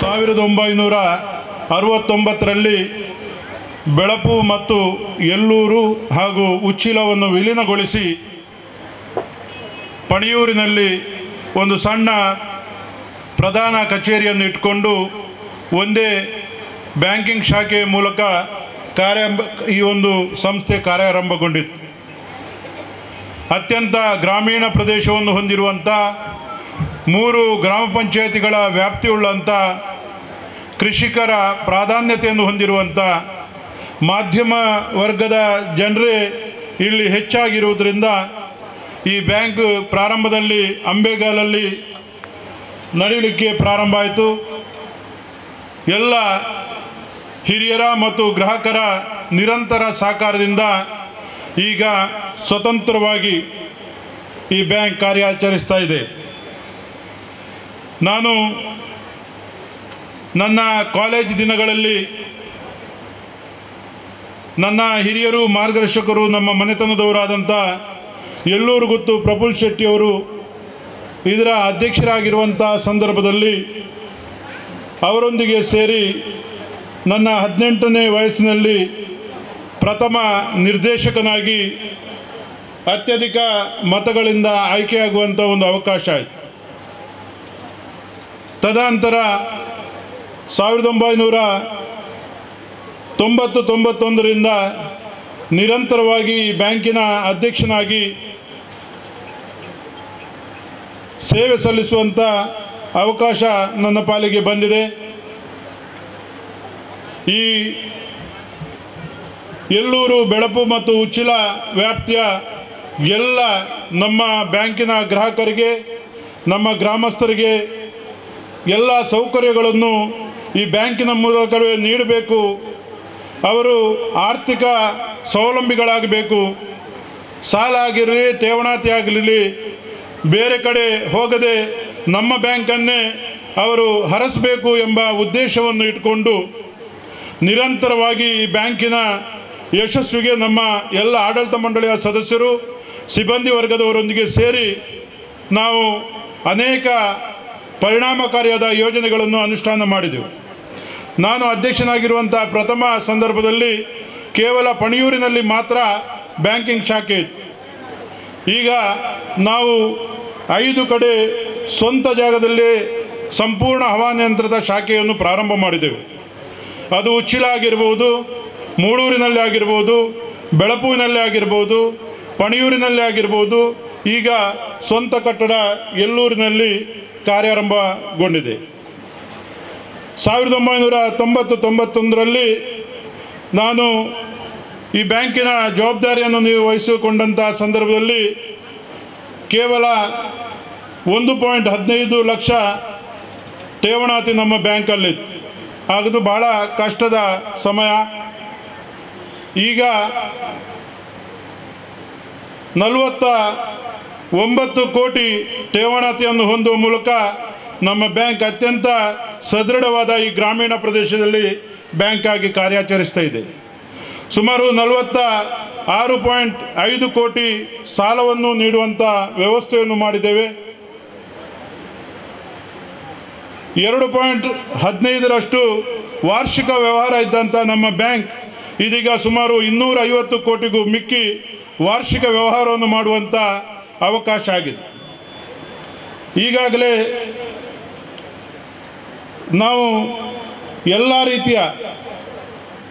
ಸಾವಿರದ ಒಂಬೈನೂರ ಅರವತ್ತೊಂಬತ್ತರಲ್ಲಿ ಬೆಳಪು ಮತ್ತು ಎಲ್ಲೂರು ಹಾಗೂ ಉಚ್ಚಿಲವನ್ನು ವಿಲೀನಗೊಳಿಸಿ ಪಣಿಯೂರಿನಲ್ಲಿ ಒಂದು ಸಣ್ಣ ಪ್ರಧಾನ ಕಚೇರಿಯನ್ನು ಇಟ್ಕೊಂಡು ಒಂದೇ ಬ್ಯಾಂಕಿಂಗ್ ಶಾಖೆಯ ಮೂಲಕ ಕಾರ್ಯ ಈ ಒಂದು ಸಂಸ್ಥೆ ಕಾರ್ಯಾರಂಭಗೊಂಡಿತ್ತು. ಅತ್ಯಂತ ಗ್ರಾಮೀಣ ಪ್ರದೇಶವನ್ನು ಹೊಂದಿರುವಂಥ ಮೂರು ಗ್ರಾಮ ಪಂಚಾಯತಿಗಳ ವ್ಯಾಪ್ತಿಯುಳ್ಳಂಥ ಕೃಷಿಕರ ಪ್ರಾಧಾನ್ಯತೆಯನ್ನು ಹೊಂದಿರುವಂಥ ಮಾಧ್ಯಮ ವರ್ಗದ ಜನರೇ ಇಲ್ಲಿ ಹೆಚ್ಚಾಗಿರುವುದರಿಂದ ಈ ಬ್ಯಾಂಕ್ ಪ್ರಾರಂಭದಲ್ಲಿ ಅಂಬೆಗಾಲಲ್ಲಿ ನಡೆಯಲಿಕ್ಕೆ ಪ್ರಾರಂಭ ಆಯಿತು. ಎಲ್ಲ ಹಿರಿಯರ ಮತ್ತು ಗ್ರಾಹಕರ ನಿರಂತರ ಸಹಕಾರದಿಂದ ಈಗ ಸ್ವತಂತ್ರವಾಗಿ ಈ ಬ್ಯಾಂಕ್ ಕಾರ್ಯಾಚರಿಸ್ತಾ ಇದೆ. ನಾನು ನನ್ನ ಕಾಲೇಜ್ ದಿನಗಳಲ್ಲಿ ನನ್ನ ಹಿರಿಯರು, ಮಾರ್ಗದರ್ಶಕರು, ನಮ್ಮ ಮನೆತನದವರಾದಂಥ ಎಲ್ಲೂರು ಗೊತ್ತು ಪ್ರಫುಲ್ ಶೆಟ್ಟಿಯವರು ಇದರ ಅಧ್ಯಕ್ಷರಾಗಿರುವಂಥ ಸಂದರ್ಭದಲ್ಲಿ ಅವರೊಂದಿಗೆ ಸೇರಿ ನನ್ನ ಹದಿನೆಂಟನೇ ವಯಸ್ಸಿನಲ್ಲಿ ಪ್ರಥಮ ನಿರ್ದೇಶಕನಾಗಿ ಅತ್ಯಧಿಕ ಮತಗಳಿಂದ ಆಯ್ಕೆಯಾಗುವಂಥ ಒಂದು ಅವಕಾಶ ಆಯಿತು. ತದನಂತರ ಸಾವಿರದ ಒಂಬೈನೂರ ತೊಂಬತ್ತು ತೊಂಬತ್ತೊಂದರಿಂದ ನಿರಂತರವಾಗಿ ಈ ಬ್ಯಾಂಕಿನ ಅಧ್ಯಕ್ಷನಾಗಿ ಸೇವೆ ಸಲ್ಲಿಸುವಂಥ ಅವಕಾಶ ನನ್ನ ಪಾಲಿಗೆ ಬಂದಿದೆ. ಈ ಎಲ್ಲೂರು, ಬೆಳಪು ಮತ್ತು ಉಚ್ಚಿಲ ವ್ಯಾಪ್ತಿಯ ಎಲ್ಲ ನಮ್ಮ ಬ್ಯಾಂಕಿನ ಗ್ರಾಹಕರಿಗೆ, ನಮ್ಮ ಗ್ರಾಮಸ್ಥರಿಗೆ ಎಲ್ಲ ಸೌಕರ್ಯಗಳನ್ನು ಈ ಬ್ಯಾಂಕಿನ ಮೂಲಕವೇ ನೀಡಬೇಕು. ಅವರು ಆರ್ಥಿಕ ಸ್ವಾವಲಂಬಿಗಳಾಗಬೇಕು. ಸಾಲ ಆಗಿರಲಿ, ಠೇವಣಾತಿ ಆಗಲಿ ಬೇರೆ ಕಡೆ ಹೋಗದೆ ನಮ್ಮ ಬ್ಯಾಂಕನ್ನೇ ಅವರು ಹರಸಬೇಕು ಎಂಬ ಉದ್ದೇಶವನ್ನು ಇಟ್ಕೊಂಡು ನಿರಂತರವಾಗಿ ಈ ಬ್ಯಾಂಕಿನ ಯಶಸ್ವಿಗೆ ನಮ್ಮ ಎಲ್ಲ ಆಡಳಿತ ಮಂಡಳಿಯ ಸದಸ್ಯರು, ಸಿಬ್ಬಂದಿ ವರ್ಗದವರೊಂದಿಗೆ ಸೇರಿ ನಾವು ಅನೇಕ ಪರಿಣಾಮಕಾರಿಯಾದ ಯೋಜನೆಗಳನ್ನು ಅನುಷ್ಠಾನ ಮಾಡಿದೆವು. ನಾನು ಅಧ್ಯಕ್ಷನಾಗಿರುವಂಥ ಪ್ರಥಮ ಸಂದರ್ಭದಲ್ಲಿ ಕೇವಲ ಪಣಿಯೂರಿನಲ್ಲಿ ಮಾತ್ರ ಬ್ಯಾಂಕಿಂಗ್ ಶಾಖೆ ಈಗ ನಾವು ಐದು ಕಡೆ ಸ್ವಂತ ಜಾಗದಲ್ಲಿ ಸಂಪೂರ್ಣ ಹವಾನಿಯಂತ್ರಿತ ಶಾಖೆಯನ್ನು ಪ್ರಾರಂಭ ಮಾಡಿದೆವು. ಅದು ಉಚ್ಚಿಲ ಮೂಡೂರಿನಲ್ಲಿ ಆಗಿರ್ಬೋದು, ಬೆಳಪುವಿನಲ್ಲಿ ಆಗಿರ್ಬೋದು, ಪಣಿಯೂರಿನಲ್ಲಿ ಆಗಿರ್ಬೋದು, ಈಗ ಸ್ವಂತ ಕಟ್ಟಡ ಎಲ್ಲೂರಿನಲ್ಲಿ ಕಾರ್ಯಾರಂಭಗೊಂಡಿದೆ. ಸಾವಿರದ ಒಂಬೈನೂರ ತೊಂಬತ್ತು ತೊಂಬತ್ತೊಂದರಲ್ಲಿ ನಾನು ಈ ಬ್ಯಾಂಕಿನ ಜವಾಬ್ದಾರಿಯನ್ನು ನೀವು ವಹಿಸಿಕೊಂಡಂಥ ಸಂದರ್ಭದಲ್ಲಿ ಕೇವಲ ಒಂದು ಪಾಯಿಂಟ್ ಹದಿನೈದು ಲಕ್ಷ ಠೇವಣಾತಿ ನಮ್ಮ ಬ್ಯಾಂಕಲ್ಲಿತ್ತು ಆಗದು ಬಹಳ ಕಷ್ಟದ ಸಮಯ. ಈಗ ನಲವತ್ತ ಒಂಬತ್ತು ಕೋಟಿ ಠೇವಣಾತಿಯನ್ನು ಹೊಂದುವ ಮೂಲಕ ನಮ್ಮ ಬ್ಯಾಂಕ್ ಅತ್ಯಂತ ಸದೃಢವಾದ ಈ ಗ್ರಾಮೀಣ ಪ್ರದೇಶದಲ್ಲಿ ಬ್ಯಾಂಕ್ ಆಗಿ ಕಾರ್ಯಾಚರಿಸ್ತಾ ಇದೆ. ಸುಮಾರು ನಲವತ್ತ ಆರು ಪಾಯಿಂಟ್ ಐದು ಕೋಟಿ ಸಾಲವನ್ನು ನೀಡುವಂಥ ವ್ಯವಸ್ಥೆಯನ್ನು ಮಾಡಿದ್ದೇವೆ. ಎರಡು ಪಾಯಿಂಟ್ ಹದಿನೈದರಷ್ಟು ವಾರ್ಷಿಕ ವ್ಯವಹಾರ ಇದ್ದಂಥ ನಮ್ಮ ಬ್ಯಾಂಕ್ ಇದೀಗ ಸುಮಾರು ಇನ್ನೂರ ಐವತ್ತು ಕೋಟಿಗೂ ಮಿಕ್ಕಿ ವಾರ್ಷಿಕ ವ್ಯವಹಾರವನ್ನು ಮಾಡುವಂಥ ಅವಕಾಶ ಆಗಿದೆ. ಈಗಾಗಲೇ ನಾವು ಎಲ್ಲ ರೀತಿಯ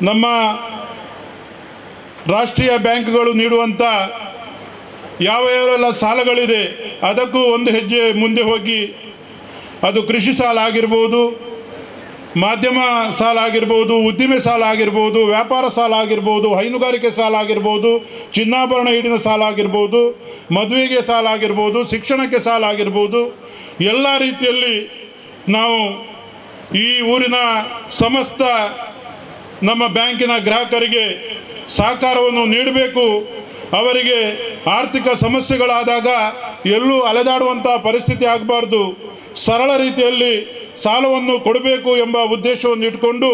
ನಮ್ಮ ರಾಷ್ಟ್ರೀಯ ಬ್ಯಾಂಕ್ಗಳು ನೀಡುವಂಥ ಯಾವ ಯಾವೆಲ್ಲ ಸಾಲಗಳಿದೆ, ಅದಕ್ಕೂ ಒಂದು ಹೆಜ್ಜೆ ಮುಂದೆ ಹೋಗಿ ಅದು ಕೃಷಿ ಸಾಲ ಆಗಿರ್ಬೋದು ಮಾಧ್ಯಮ ಸಾಲ ಆಗಿರ್ಬೋದು, ಉದ್ದಿಮೆ ಸಾಲ ಆಗಿರ್ಬೋದು, ವ್ಯಾಪಾರ ಸಾಲ ಆಗಿರ್ಬೋದು, ಹೈನುಗಾರಿಕೆ ಸಾಲ ಆಗಿರ್ಬೋದು, ಚಿನ್ನಾಭರಣ ಈಡಿನ ಸಾಲ ಆಗಿರ್ಬೋದು, ಮದುವೆಗೆ ಸಾಲ ಆಗಿರ್ಬೋದು, ಶಿಕ್ಷಣಕ್ಕೆ ಸಾಲ ಆಗಿರ್ಬೋದು, ಎಲ್ಲ ರೀತಿಯಲ್ಲಿ ನಾವು ಈ ಊರಿನ ಸಮಸ್ತ ನಮ್ಮ ಬ್ಯಾಂಕಿನ ಗ್ರಾಹಕರಿಗೆ ಸಹಕಾರವನ್ನು ನೀಡಬೇಕು. ಅವರಿಗೆ ಆರ್ಥಿಕ ಸಮಸ್ಯೆಗಳಾದಾಗ ಎಲ್ಲೂ ಅಲೆದಾಡುವಂಥ ಪರಿಸ್ಥಿತಿ ಆಗಬಾರ್ದು. ಸರಳ ರೀತಿಯಲ್ಲಿ ಸಾಲವನ್ನು ಕೊಡಬೇಕು ಎಂಬ ಉದ್ದೇಶವನ್ನು ಇಟ್ಕೊಂಡು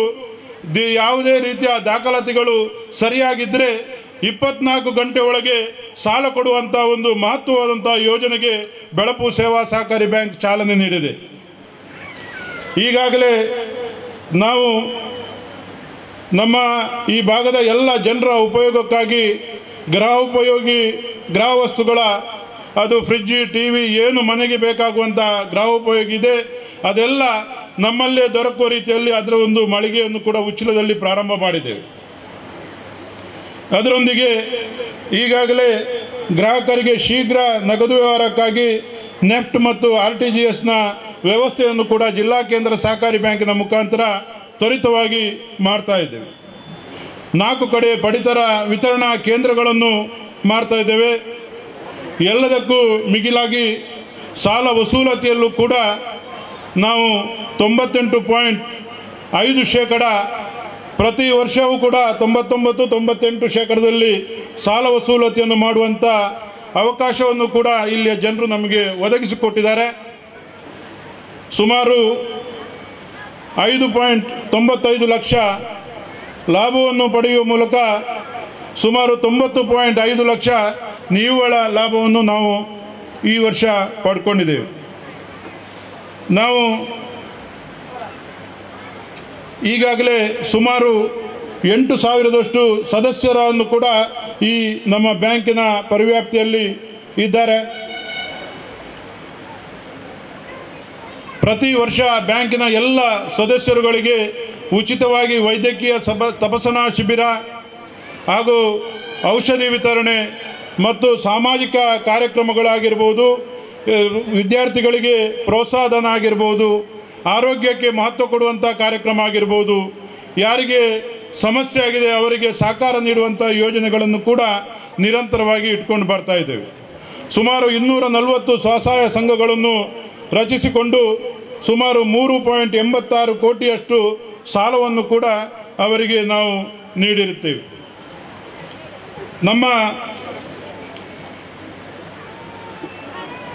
ದಿ ಯಾವುದೇ ರೀತಿಯ ದಾಖಲಾತಿಗಳು ಸರಿಯಾಗಿದ್ದರೆ ಇಪ್ಪತ್ನಾಲ್ಕು ಗಂಟೆ ಒಳಗೆ ಸಾಲ ಕೊಡುವಂಥ ಒಂದು ಮಹತ್ವವಾದಂಥ ಯೋಜನೆಗೆ ಬೆಳಪು ಸೇವಾ ಸಹಕಾರಿ ಬ್ಯಾಂಕ್ ಚಾಲನೆ ನೀಡಿದೆ. ಈಗಾಗಲೇ ನಾವು ನಮ್ಮ ಈ ಭಾಗದ ಎಲ್ಲ ಜನರ ಉಪಯೋಗಕ್ಕಾಗಿ ಗೃಹ ಉಪಯೋಗಿ ಗೃಹ ವಸ್ತುಗಳ ಅದು ಫ್ರಿಜ್ ಟಿ ವಿ ಏನು ಮನೆಗೆ ಬೇಕಾಗುವಂಥ ಗ್ರಹ ಉಪಯೋಗಿ ಇದೆ. ಅದೆಲ್ಲ ನಮ್ಮಲ್ಲೇ ದೊರಕುವ ರೀತಿಯಲ್ಲಿ ಅದರ ಒಂದು ಮಳಿಗೆಯನ್ನು ಕೂಡ ಉಚ್ಚಿಲದಲ್ಲಿ ಪ್ರಾರಂಭ ಮಾಡಿದ್ದೇವೆ. ಅದರೊಂದಿಗೆ ಈಗಾಗಲೇ ಗ್ರಾಹಕರಿಗೆ ಶೀಘ್ರ ನಗದು ವ್ಯವಹಾರಕ್ಕಾಗಿ ನೆಫ್ಟ್ ಮತ್ತು ಆರ್ ಟಿ ಜಿ ಎಸ್ನ ವ್ಯವಸ್ಥೆಯನ್ನು ಕೂಡ ಜಿಲ್ಲಾ ಕೇಂದ್ರ ಸಹಕಾರಿ ಬ್ಯಾಂಕಿನ ಮುಖಾಂತರ ತ್ವರಿತವಾಗಿ ಮಾಡ್ತಾ ಇದ್ದೇವೆ. ನಾಲ್ಕು ಕಡೆ ಪಡಿತರ ವಿತರಣಾ ಕೇಂದ್ರಗಳನ್ನು ಮಾಡ್ತಾ ಇದ್ದೇವೆ. ಎಲ್ಲದಕ್ಕೂ ಮಿಗಿಲಾಗಿ ಸಾಲ ವಸೂಲತಿಯಲ್ಲೂ ಕೂಡ ನಾವು ತೊಂಬತ್ತೆಂಟು ಪಾಯಿಂಟ್ ಐದು ಶೇಕಡ ಪ್ರತಿ ವರ್ಷವೂ ಕೂಡ ತೊಂಬತ್ತೊಂಬತ್ತು, ತೊಂಬತ್ತೆಂಟು ಶೇಕಡದಲ್ಲಿ ಸಾಲ ವಸೂಲತಿಯನ್ನು ಮಾಡುವಂಥ ಅವಕಾಶವನ್ನು ಕೂಡ ಇಲ್ಲಿಯ ಜನರು ನಮಗೆ ಒದಗಿಸಿಕೊಟ್ಟಿದ್ದಾರೆ. ಸುಮಾರು ಐದು ಪಾಯಿಂಟ್ ತೊಂಬತ್ತೈದು ಲಕ್ಷ ಲಾಭವನ್ನು ಪಡೆಯುವ ಮೂಲಕ ಸುಮಾರು ತೊಂಬತ್ತು ಪಾಯಿಂಟ್ ಐದು ಲಕ್ಷ ನಿವ್ವಳ ಲಾಭವನ್ನು ನಾವು ಈ ವರ್ಷ ಪಡ್ಕೊಂಡಿದ್ದೇವೆ. ನಾವು ಈಗಾಗಲೇ ಸುಮಾರು ಎಂಟು ಸಾವಿರದಷ್ಟು ಸದಸ್ಯರನ್ನು ಕೂಡ ಈ ನಮ್ಮ ಬ್ಯಾಂಕಿನ ಪರಿವ್ಯಾಪ್ತಿಯಲ್ಲಿ ಇದ್ದಾರೆ. ಪ್ರತಿ ವರ್ಷ ಬ್ಯಾಂಕಿನ ಎಲ್ಲ ಸದಸ್ಯರುಗಳಿಗೆ ಉಚಿತವಾಗಿ ವೈದ್ಯಕೀಯ ಸಬ ತಪಾಸಣಾ ಶಿಬಿರ ಹಾಗೂ ಔಷಧಿ ವಿತರಣೆ ಮತ್ತು ಸಾಮಾಜಿಕ ಕಾರ್ಯಕ್ರಮಗಳಾಗಿರ್ಬೋದು ವಿದ್ಯಾರ್ಥಿಗಳಿಗೆ ಪ್ರೋತ್ಸಾಹಧನ ಆಗಿರ್ಬೋದು ಆರೋಗ್ಯಕ್ಕೆ ಮಹತ್ವ ಕೊಡುವಂಥ ಕಾರ್ಯಕ್ರಮ ಆಗಿರ್ಬೋದು, ಯಾರಿಗೆ ಸಮಸ್ಯೆ ಆಗಿದೆ ಅವರಿಗೆ ಸಹಕಾರ ನೀಡುವಂಥ ಯೋಜನೆಗಳನ್ನು ಕೂಡ ನಿರಂತರವಾಗಿ ಇಟ್ಕೊಂಡು ಬರ್ತಾ ಇದ್ದೇವೆ. ಸುಮಾರು ಇನ್ನೂರ ನಲವತ್ತು ಸ್ವಸಹಾಯ ಸಂಘಗಳನ್ನು ರಚಿಸಿಕೊಂಡು ಸುಮಾರು ಮೂರು ಪಾಯಿಂಟ್ ಎಂಬತ್ತಾರು ಕೋಟಿಯಷ್ಟು ಸಾಲವನ್ನು ಕೂಡ ಅವರಿಗೆ ನಾವು ನೀಡಿರುತ್ತೇವೆ. ನಮ್ಮ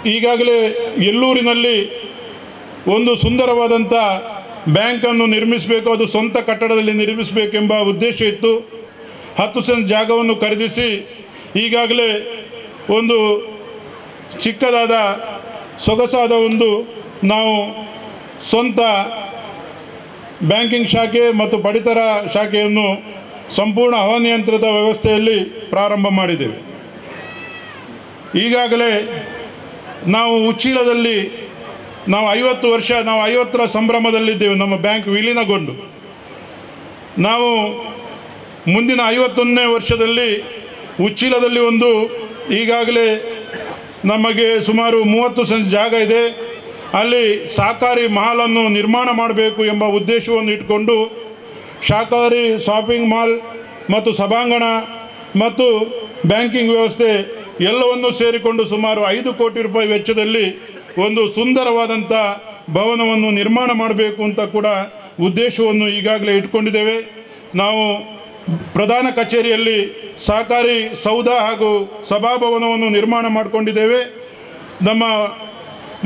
ಈಗಾಗಲೇ ಎಲ್ಲೂರಿನಲ್ಲಿ ಒಂದು ಸುಂದರವಾದಂಥ ಬ್ಯಾಂಕನ್ನು ನಿರ್ಮಿಸಬೇಕು, ಅದು ಸ್ವಂತ ಕಟ್ಟಡದಲ್ಲಿ ನಿರ್ಮಿಸಬೇಕೆಂಬ ಉದ್ದೇಶ ಇತ್ತು. ಹತ್ತು ಸೆಂಟ್ ಜಾಗವನ್ನು ಖರೀದಿಸಿ ಈಗಾಗಲೇ ಒಂದು ಚಿಕ್ಕದಾದ ಸೊಗಸಾದ ಒಂದು ನಾವು ಸ್ವಂತ ಬ್ಯಾಂಕಿಂಗ್ ಶಾಖೆ ಮತ್ತು ಪಡಿತರ ಶಾಖೆಯನ್ನು ಸಂಪೂರ್ಣ ಹವಾನಿಯಂತ್ರಿತ ವ್ಯವಸ್ಥೆಯಲ್ಲಿ ಪ್ರಾರಂಭ ಮಾಡಿದ್ದೇವೆ. ಈಗಾಗಲೇ ನಾವು ಉಚ್ಚಿಲದಲ್ಲಿ ನಾವು ಐವತ್ತು ವರ್ಷ, ನಾವು ಐವತ್ತರ ಸಂಭ್ರಮದಲ್ಲಿದ್ದೇವೆ ನಮ್ಮ ಬ್ಯಾಂಕ್ ವಿಲೀನಗೊಂಡು. ನಾವು ಮುಂದಿನ ಐವತ್ತೊಂದನೇ ವರ್ಷದಲ್ಲಿ ಉಚ್ಚಿಲದಲ್ಲಿ ಒಂದು ಈಗಾಗಲೇ ನಮಗೆ ಸುಮಾರು ಮೂವತ್ತು ಸೆಂಟ್ ಜಾಗ ಇದೆ. ಅಲ್ಲಿ ಸಹಕಾರಿ ಮಾಲನ್ನು ನಿರ್ಮಾಣ ಮಾಡಬೇಕು ಎಂಬ ಉದ್ದೇಶವನ್ನು ಇಟ್ಕೊಂಡು ಸಹಕಾರಿ ಶಾಪಿಂಗ್ ಮಾಲ್ ಮತ್ತು ಸಭಾಂಗಣ ಮತ್ತು ಬ್ಯಾಂಕಿಂಗ್ ವ್ಯವಸ್ಥೆ ಎಲ್ಲವನ್ನೂ ಸೇರಿಕೊಂಡು ಸುಮಾರು ಐದು ಕೋಟಿ ರೂಪಾಯಿ ವೆಚ್ಚದಲ್ಲಿ ಒಂದು ಸುಂದರವಾದಂಥ ಭವನವನ್ನು ನಿರ್ಮಾಣ ಮಾಡಬೇಕು ಅಂತ ಕೂಡ ಉದ್ದೇಶವನ್ನು ಈಗಾಗಲೇ ಇಟ್ಕೊಂಡಿದ್ದೇವೆ. ನಾವು ಪ್ರಧಾನ ಕಚೇರಿಯಲ್ಲಿ ಸಹಕಾರಿ ಸೌಧ ಹಾಗೂ ಸಭಾಭವನವನ್ನು ನಿರ್ಮಾಣ ಮಾಡಿಕೊಂಡಿದ್ದೇವೆ. ನಮ್ಮ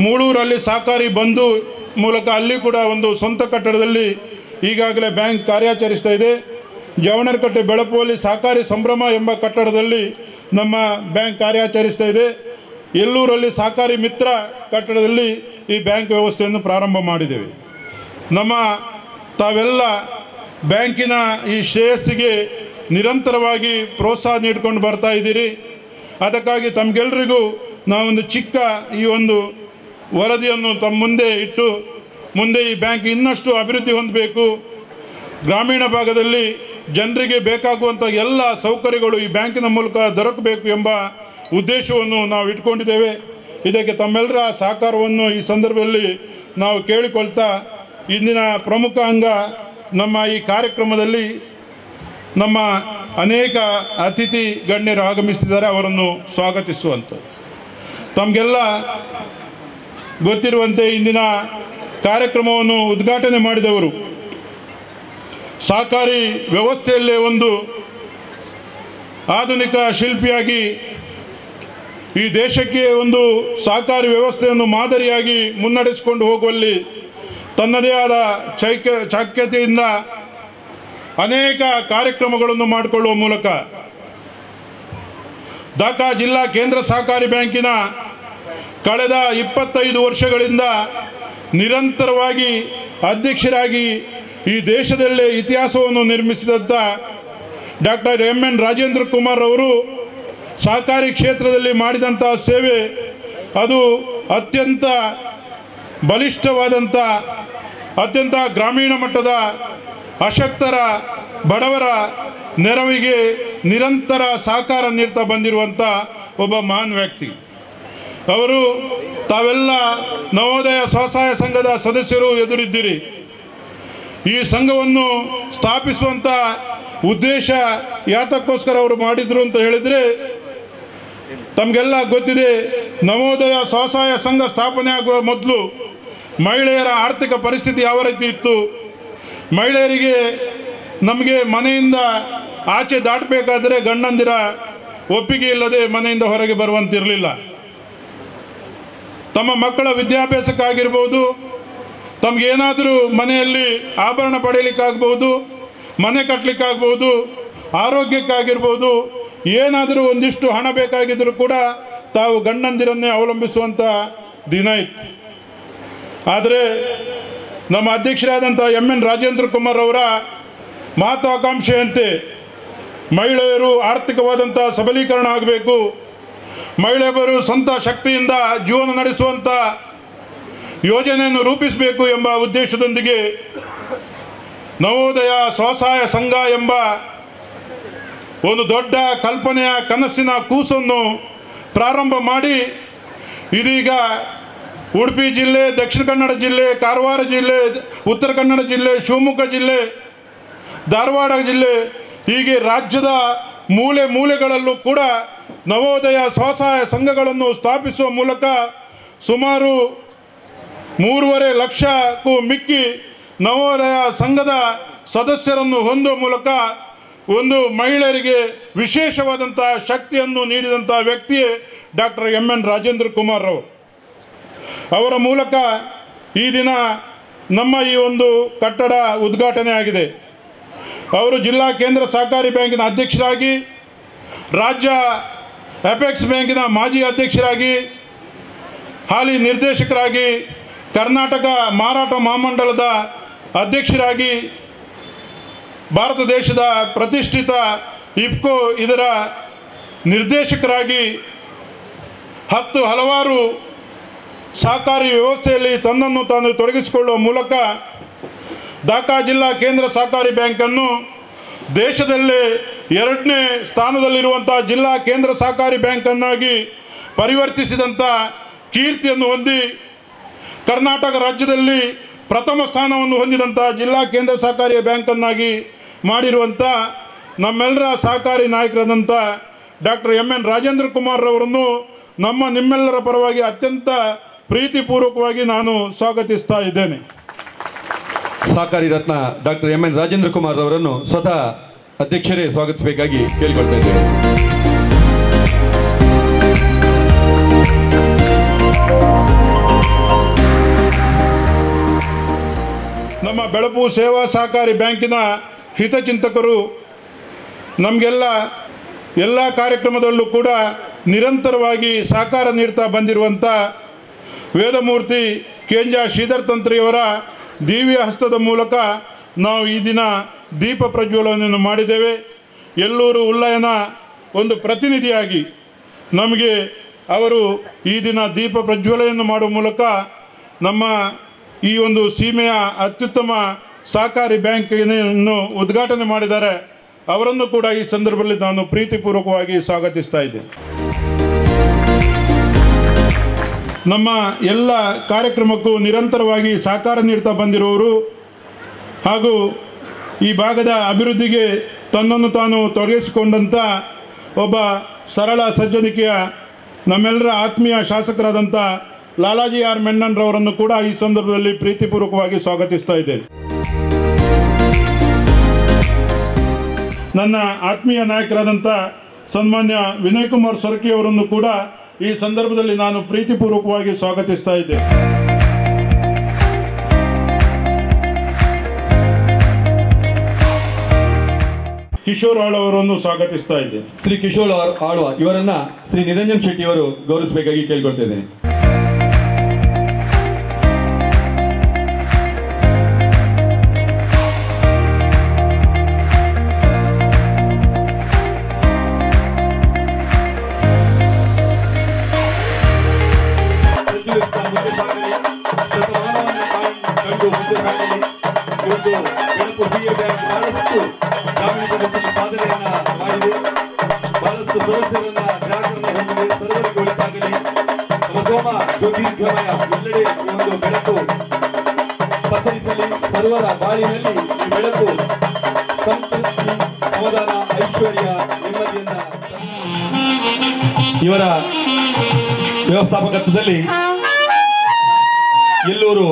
ಮೂಳೂರಲ್ಲಿ ಸಹಕಾರಿ ಬಂಧು ಮೂಲಕ ಅಲ್ಲಿ ಕೂಡ ಒಂದು ಸ್ವಂತ ಕಟ್ಟಡದಲ್ಲಿ ಈಗಾಗಲೇ ಬ್ಯಾಂಕ್ ಕಾರ್ಯಾಚರಿಸ್ತಾ ಇದೆ. ಜವಣರಕಟ್ಟೆ ಬೆಳಪುವಲ್ಲಿ ಸಹಕಾರಿ ಸಂಭ್ರಮ ಎಂಬ ಕಟ್ಟಡದಲ್ಲಿ ನಮ್ಮ ಬ್ಯಾಂಕ್ ಕಾರ್ಯಾಚರಿಸ್ತಾ ಇದೆ. ಎಲ್ಲೂರಲ್ಲಿ ಸಹಕಾರಿ ಮಿತ್ರ ಕಟ್ಟಡದಲ್ಲಿ ಈ ಬ್ಯಾಂಕ್ ವ್ಯವಸ್ಥೆಯನ್ನು ಪ್ರಾರಂಭ ಮಾಡಿದ್ದೇವೆ. ನಮ್ಮ ತಾವೆಲ್ಲ ಬ್ಯಾಂಕಿನ ಈ ಶ್ರೇಯಸ್ಸಿಗೆ ನಿರಂತರವಾಗಿ ಪ್ರೋತ್ಸಾಹ ನೀಡಿಕೊಂಡು ಬರ್ತಾ ಇದ್ದೀರಿ. ಅದಕ್ಕಾಗಿ ತಮಗೆಲ್ಲರಿಗೂ ನಾವೊಂದು ಚಿಕ್ಕ ಈ ಒಂದು ವರದಿಯನ್ನು ತಮ್ಮ ಮುಂದೆ ಇಟ್ಟು, ಮುಂದೆ ಈ ಬ್ಯಾಂಕ್ ಇನ್ನಷ್ಟು ಅಭಿವೃದ್ಧಿ ಹೊಂದಬೇಕು. ಗ್ರಾಮೀಣ ಭಾಗದಲ್ಲಿ ಜನರಿಗೆ ಬೇಕಾಗುವಂಥ ಎಲ್ಲ ಸೌಕರ್ಯಗಳು ಈ ಬ್ಯಾಂಕಿನ ಮೂಲಕ ದೊರಕಬೇಕು ಎಂಬ ಉದ್ದೇಶವನ್ನು ನಾವು ಇಟ್ಕೊಂಡಿದ್ದೇವೆ. ಇದಕ್ಕೆ ತಮ್ಮೆಲ್ಲರ ಸಹಕಾರವನ್ನು ಈ ಸಂದರ್ಭದಲ್ಲಿ ನಾವು ಕೇಳಿಕೊಳ್ತಾ ಇಂದಿನ ಪ್ರಮುಖ ಅಂಗ ನಮ್ಮ ಈ ಕಾರ್ಯಕ್ರಮದಲ್ಲಿ ನಮ್ಮ ಅನೇಕ ಅತಿಥಿ ಗಣ್ಯರು ಆಗಮಿಸಿದ್ದಾರೆ. ಅವರನ್ನು ಸ್ವಾಗತಿಸುವಂಥ ತಮಗೆಲ್ಲ ಗೊತ್ತಿರುವಂತೆ ಇಂದಿನ ಕಾರ್ಯಕ್ರಮವನ್ನು ಉದ್ಘಾಟನೆ ಮಾಡಿದವರು ಸಹಕಾರಿ ವ್ಯವಸ್ಥೆಯಲ್ಲೇ ಒಂದು ಆಧುನಿಕ ಶಿಲ್ಪಿಯಾಗಿ ಈ ದೇಶಕ್ಕೆ ಒಂದು ಸಹಕಾರಿ ವ್ಯವಸ್ಥೆಯನ್ನು ಮಾದರಿಯಾಗಿ ಮುನ್ನಡೆಸಿಕೊಂಡು ಹೋಗುವಲ್ಲಿ ತನ್ನದೇ ಆದ ಚೈಕ್ಯ ಚಾಕ್ಯತೆಯಿಂದ ಅನೇಕ ಕಾರ್ಯಕ್ರಮಗಳನ್ನು ಮಾಡಿಕೊಳ್ಳುವ ಮೂಲಕ ದಕ ಜಿಲ್ಲಾ ಕೇಂದ್ರ ಸಹಕಾರಿ ಬ್ಯಾಂಕಿನ ಕಳೆದ ಇಪ್ಪತ್ತೈದು ವರ್ಷಗಳಿಂದ ನಿರಂತರವಾಗಿ ಅಧ್ಯಕ್ಷರಾಗಿ ಈ ದೇಶದಲ್ಲೇ ಇತಿಹಾಸವನ್ನು ನಿರ್ಮಿಸಿದಂಥ doctor M N Rajendra Kumar ಅವರು ಸಹಕಾರಿ ಕ್ಷೇತ್ರದಲ್ಲಿ ಮಾಡಿದಂಥ ಸೇವೆ, ಅದು ಅತ್ಯಂತ ಬಲಿಷ್ಠವಾದಂಥ ಅತ್ಯಂತ ಗ್ರಾಮೀಣ ಮಟ್ಟದ ಅಶಕ್ತರ, ಬಡವರ ನೆರವಿಗೆ ನಿರಂತರ ಸಹಕಾರ ನೀಡ್ತಾ ಬಂದಿರುವಂಥ ಒಬ್ಬ ಮಹಾನ್ ವ್ಯಕ್ತಿ. ಅವರು ತಾವೆಲ್ಲ ನವೋದಯ ಸ್ವಸಹಾಯ ಸಂಘದ ಸದಸ್ಯರು ಎದುರಿದ್ದೀರಿ. ಈ ಸಂಘವನ್ನು ಸ್ಥಾಪಿಸುವಂಥ ಉದ್ದೇಶ ಯಾತಕ್ಕೋಸ್ಕರ ಅವರು ಮಾಡಿದ್ರು ಅಂತ ಹೇಳಿದರೆ ತಮಗೆಲ್ಲ ಗೊತ್ತಿದೆ, ನವೋದಯ ಸ್ವಸಹಾಯ ಸಂಘ ಸ್ಥಾಪನೆ ಆಗುವ ಮೊದಲು ಮಹಿಳೆಯರ ಆರ್ಥಿಕ ಪರಿಸ್ಥಿತಿ ಯಾವ ರೀತಿ ಇತ್ತು, ಮಹಿಳೆಯರಿಗೆ ನಮಗೆ ಮನೆಯಿಂದ ಆಚೆ ದಾಟಬೇಕಾದರೆ ಗಂಡಂದಿರ ಒಪ್ಪಿಗೆ ಇಲ್ಲದೆ ಮನೆಯಿಂದ ಹೊರಗೆ ಬರುವಂತಿರಲಿಲ್ಲ. ತಮ್ಮ ಮಕ್ಕಳ ವಿದ್ಯಾಭ್ಯಾಸಕ್ಕಾಗಿರ್ಬೋದು ತಮಗೇನಾದರೂ ಮನೆಯಲ್ಲಿ ಆಭರಣ ಪಡೆಯಲಿಕ್ಕಾಗ್ಬೋದು ಮನೆ ಕಟ್ಟಲಿಕ್ಕಾಗ್ಬೋದು ಆರೋಗ್ಯಕ್ಕಾಗಿರ್ಬೋದು ಏನಾದರೂ ಒಂದಿಷ್ಟು ಹಣ ಬೇಕಾಗಿದ್ದರೂ ಕೂಡ ತಾವು ಗಂಡಂದಿರನ್ನೇ ಅವಲಂಬಿಸುವಂಥ ದಿನ ಇತ್ತು. ಆದರೆ ನಮ್ಮ ಅಧ್ಯಕ್ಷರಾದಂಥ ಎಂ ಎನ್ ರಾಜೇಂದ್ರ ಕುಮಾರ್ ಅವರ ಮಹತ್ವಾಕಾಂಕ್ಷೆಯಂತೆ ಮಹಿಳೆಯರು ಆರ್ಥಿಕವಾದಂಥ ಸಬಲೀಕರಣ ಆಗಬೇಕು, ಮಹಿಳೆಯರು ಸ್ವಂತ ಶಕ್ತಿಯಿಂದ ಜೀವನ ನಡೆಸುವಂಥ ಯೋಜನೆಯನ್ನು ರೂಪಿಸಬೇಕು ಎಂಬ ಉದ್ದೇಶದೊಂದಿಗೆ ನವೋದಯ ಸ್ವಸಹಾಯ ಸಂಘ ಎಂಬ ಒಂದು ದೊಡ್ಡ ಕಲ್ಪನೆಯ ಕನಸಿನ ಕೂಸನ್ನು ಪ್ರಾರಂಭ ಮಾಡಿ ಇದೀಗ ಉಡುಪಿ ಜಿಲ್ಲೆ, ದಕ್ಷಿಣ ಕನ್ನಡ ಜಿಲ್ಲೆ, ಕಾರವಾರ ಜಿಲ್ಲೆ, ಉತ್ತರ ಕನ್ನಡ ಜಿಲ್ಲೆ, ಶಿವಮೊಗ್ಗ ಜಿಲ್ಲೆ, ಧಾರವಾಡ ಜಿಲ್ಲೆ, ಹೀಗೆ ರಾಜ್ಯದ ಮೂಲೆ ಮೂಲೆಗಳಲ್ಲೂ ಕೂಡ ನವೋದಯ ಸ್ವಸಹಾಯ ಸಂಘಗಳನ್ನು ಸ್ಥಾಪಿಸುವ ಮೂಲಕ ಸುಮಾರು ಮೂರುವರೆ ಲಕ್ಷಕ್ಕೂ ಮಿಕ್ಕಿ ನವೋದಯ ಸಂಘದ ಸದಸ್ಯರನ್ನು ಹೊಂದುವ ಮೂಲಕ ಒಂದು ಮಹಿಳೆಯರಿಗೆ ವಿಶೇಷವಾದಂಥ ಶಕ್ತಿಯನ್ನು ನೀಡಿದಂಥ ವ್ಯಕ್ತಿ doctor M N Rajendra Kumar ಅವರು ಅವರ ಮೂಲಕ ಈ ದಿನ ನಮ್ಮ ಈ ಒಂದು ಕಟ್ಟಡ ಉದ್ಘಾಟನೆ ಆಗಿದೆ. ಅವರು ಜಿಲ್ಲಾ ಕೇಂದ್ರ ಸಹಕಾರಿ ಬ್ಯಾಂಕಿನ ಅಧ್ಯಕ್ಷರಾಗಿ, ರಾಜ್ಯ ಅಪೆಕ್ಸ್ ಬ್ಯಾಂಕಿನ ಮಾಜಿ ಅಧ್ಯಕ್ಷರಾಗಿ, ಹಾಲಿ ನಿರ್ದೇಶಕರಾಗಿ ಕರ್ನಾಟಕ ಮಾರಾಟ ಮಹಾಮಂಡಲದ ಅಧ್ಯಕ್ಷರಾಗಿ ಭಾರತ ದೇಶದ ಪ್ರತಿಷ್ಠಿತ ಇಫ್ಕೋ ಇದರ ನಿರ್ದೇಶಕರಾಗಿ ಹತ್ತು ಹಲವಾರು ಸಹಕಾರಿ ವ್ಯವಸ್ಥೆಯಲ್ಲಿ ತನ್ನನ್ನು ತಾನು ತೊಡಗಿಸಿಕೊಳ್ಳುವ ಮೂಲಕ ದಕಾ ಜಿಲ್ಲಾ ಕೇಂದ್ರ ಸಹಕಾರಿ ಬ್ಯಾಂಕನ್ನು ದೇಶದಲ್ಲೇ ಎರಡನೇ ಸ್ಥಾನದಲ್ಲಿರುವಂಥ ಜಿಲ್ಲಾ ಕೇಂದ್ರ ಸಹಕಾರಿ ಬ್ಯಾಂಕನ್ನಾಗಿ ಪರಿವರ್ತಿಸಿದಂಥ ಕೀರ್ತಿಯನ್ನು ಹೊಂದಿ ಕರ್ನಾಟಕ ರಾಜ್ಯದಲ್ಲಿ ಪ್ರಥಮ ಸ್ಥಾನವನ್ನು ಹೊಂದಿದಂಥ ಜಿಲ್ಲಾ ಕೇಂದ್ರ ಸಹಕಾರಿ ಬ್ಯಾಂಕನ್ನಾಗಿ ಮಾಡಿರುವಂಥ ನಮ್ಮೆಲ್ಲರ ಸಹಕಾರಿ ನಾಯಕರಾದಂಥ doctor M N Rajendra Kumar ಅವರನ್ನು ನಮ್ಮ ನಿಮ್ಮೆಲ್ಲರ ಪರವಾಗಿ ಅತ್ಯಂತ ಪ್ರೀತಿಪೂರ್ವಕವಾಗಿ ನಾನು ಸ್ವಾಗತಿಸ್ತಾ ಇದ್ದೇನೆ. ಸಹಕಾರಿ ರತ್ನ doctor M N Rajendra Kumar ಅವರನ್ನು ಸ್ವತಃ ಅಧ್ಯಕ್ಷರೇ ಸ್ವಾಗತಿಸಬೇಕಾಗಿ ಕೇಳಿಕೊಳ್ತಾ ಇದ್ದೇವೆ ನಮ್ಮ ಬೆಳಪು ಸೇವಾ ಸಹಕಾರಿ ಬ್ಯಾಂಕಿನ ಹಿತಚಿಂತಕರು ನಮಗೆಲ್ಲ ಎಲ್ಲ ಕಾರ್ಯಕ್ರಮದಲ್ಲೂ ಕೂಡ ನಿರಂತರವಾಗಿ ಸಹಕಾರ ನೀಡ್ತಾ ಬಂದಿರುವಂಥ ವೇದಮೂರ್ತಿ ಕೇಂಜ ಶ್ರೀಧರ್ ತಂತ್ರಿಯವರ ದಿವ್ಯ ಹಸ್ತದ ಮೂಲಕ ನಾವು ಈ ದಿನ ದೀಪ ಪ್ರಜ್ವಲನೆಯನ್ನು ಮಾಡಿದ್ದೇವೆ. ಎಲ್ಲೂರು ಉಲ್ಲಯನ ಒಂದು ಪ್ರತಿನಿಧಿಯಾಗಿ ನಮಗೆ ಅವರು ಈ ದಿನ ದೀಪ ಪ್ರಜ್ವಲನೆಯನ್ನು ಮಾಡುವ ಮೂಲಕ ನಮ್ಮ ಈ ಒಂದು ಸೀಮೆಯ ಅತ್ಯುತ್ತಮ ಸಹಕಾರಿ ಬ್ಯಾಂಕನ್ನು ಉದ್ಘಾಟನೆ ಮಾಡಿದ್ದಾರೆ. ಅವರನ್ನು ಕೂಡ ಈ ಸಂದರ್ಭದಲ್ಲಿ ನಾನು ಪ್ರೀತಿಪೂರ್ವಕವಾಗಿ ಸ್ವಾಗತಿಸ್ತಾ ಇದ್ದೇನೆ. ನಮ್ಮ ಎಲ್ಲ ಕಾರ್ಯಕ್ರಮಕ್ಕೂ ನಿರಂತರವಾಗಿ ಸಹಕಾರ ನೀಡ್ತಾ ಬಂದಿರುವವರು ಹಾಗೂ ಈ ಭಾಗದ ಅಭಿವೃದ್ಧಿಗೆ ತನ್ನನ್ನು ತಾನು ತೊಡಗಿಸಿಕೊಂಡಂಥ ಒಬ್ಬ ಸರಳ ಸಜ್ಜನಿಕೆಯ ನಮ್ಮೆಲ್ಲರ ಆತ್ಮೀಯ ಶಾಸಕರಾದಂಥ ಲಾಲಾಜಿ ಆರ್ ಮೆನ್ನನ್ರವರನ್ನು ಕೂಡ ಈ ಸಂದರ್ಭದಲ್ಲಿ ಪ್ರೀತಿಪೂರ್ವಕವಾಗಿ ಸ್ವಾಗತಿಸ್ತಾ ಇದ್ದೇನೆ. ನನ್ನ ಆತ್ಮೀಯ ನಾಯಕರಾದಂಥ ಸನ್ಮಾನ್ಯ ವಿನಯ್ ಕುಮಾರ್ ಸೊರಕಿ ಅವರನ್ನು ಕೂಡ ಈ ಸಂದರ್ಭದಲ್ಲಿ ನಾನು ಪ್ರೀತಿಪೂರ್ವಕವಾಗಿ ಸ್ವಾಗತಿಸ್ತಾ ಇದ್ದೇನೆ. ಕಿಶೋರ್ ಆಳ್ ಅವರನ್ನು ಸ್ವಾಗತಿಸ್ತಾ ಇದ್ದೇನೆ. ಶ್ರೀ ಕಿಶೋರ್ ಆಳ್- ಆಳ್ವ ಇವರನ್ನ ಶ್ರೀ ನಿರಂಜನ್ ಶೆಟ್ಟಿ ಅವರು ಗೌರವಿಸಬೇಕಾಗಿ ಕೇಳ್ಕೊಳ್ತಿದ್ದೇನೆ ಜ್ಯೋತಿರ್ಗಮಯ ಎಲ್ಲೆಡೆ ಒಂದು ಬೆಳಕು ಪಸರಿಸಲಿ ಸರ್ವರ ಬಾಳಿನಲ್ಲಿ ಈ ಬೆಳಕು. ಸಂತೃಪ್ತಿ ಸಮಾಧಾನ ಐಶ್ವರ್ಯ ನೆಮ್ಮದಿಯಿಂದ ಇವರ ವ್ಯವಸ್ಥಾಪಕತ್ವದಲ್ಲಿ ಎಲ್ಲೂರು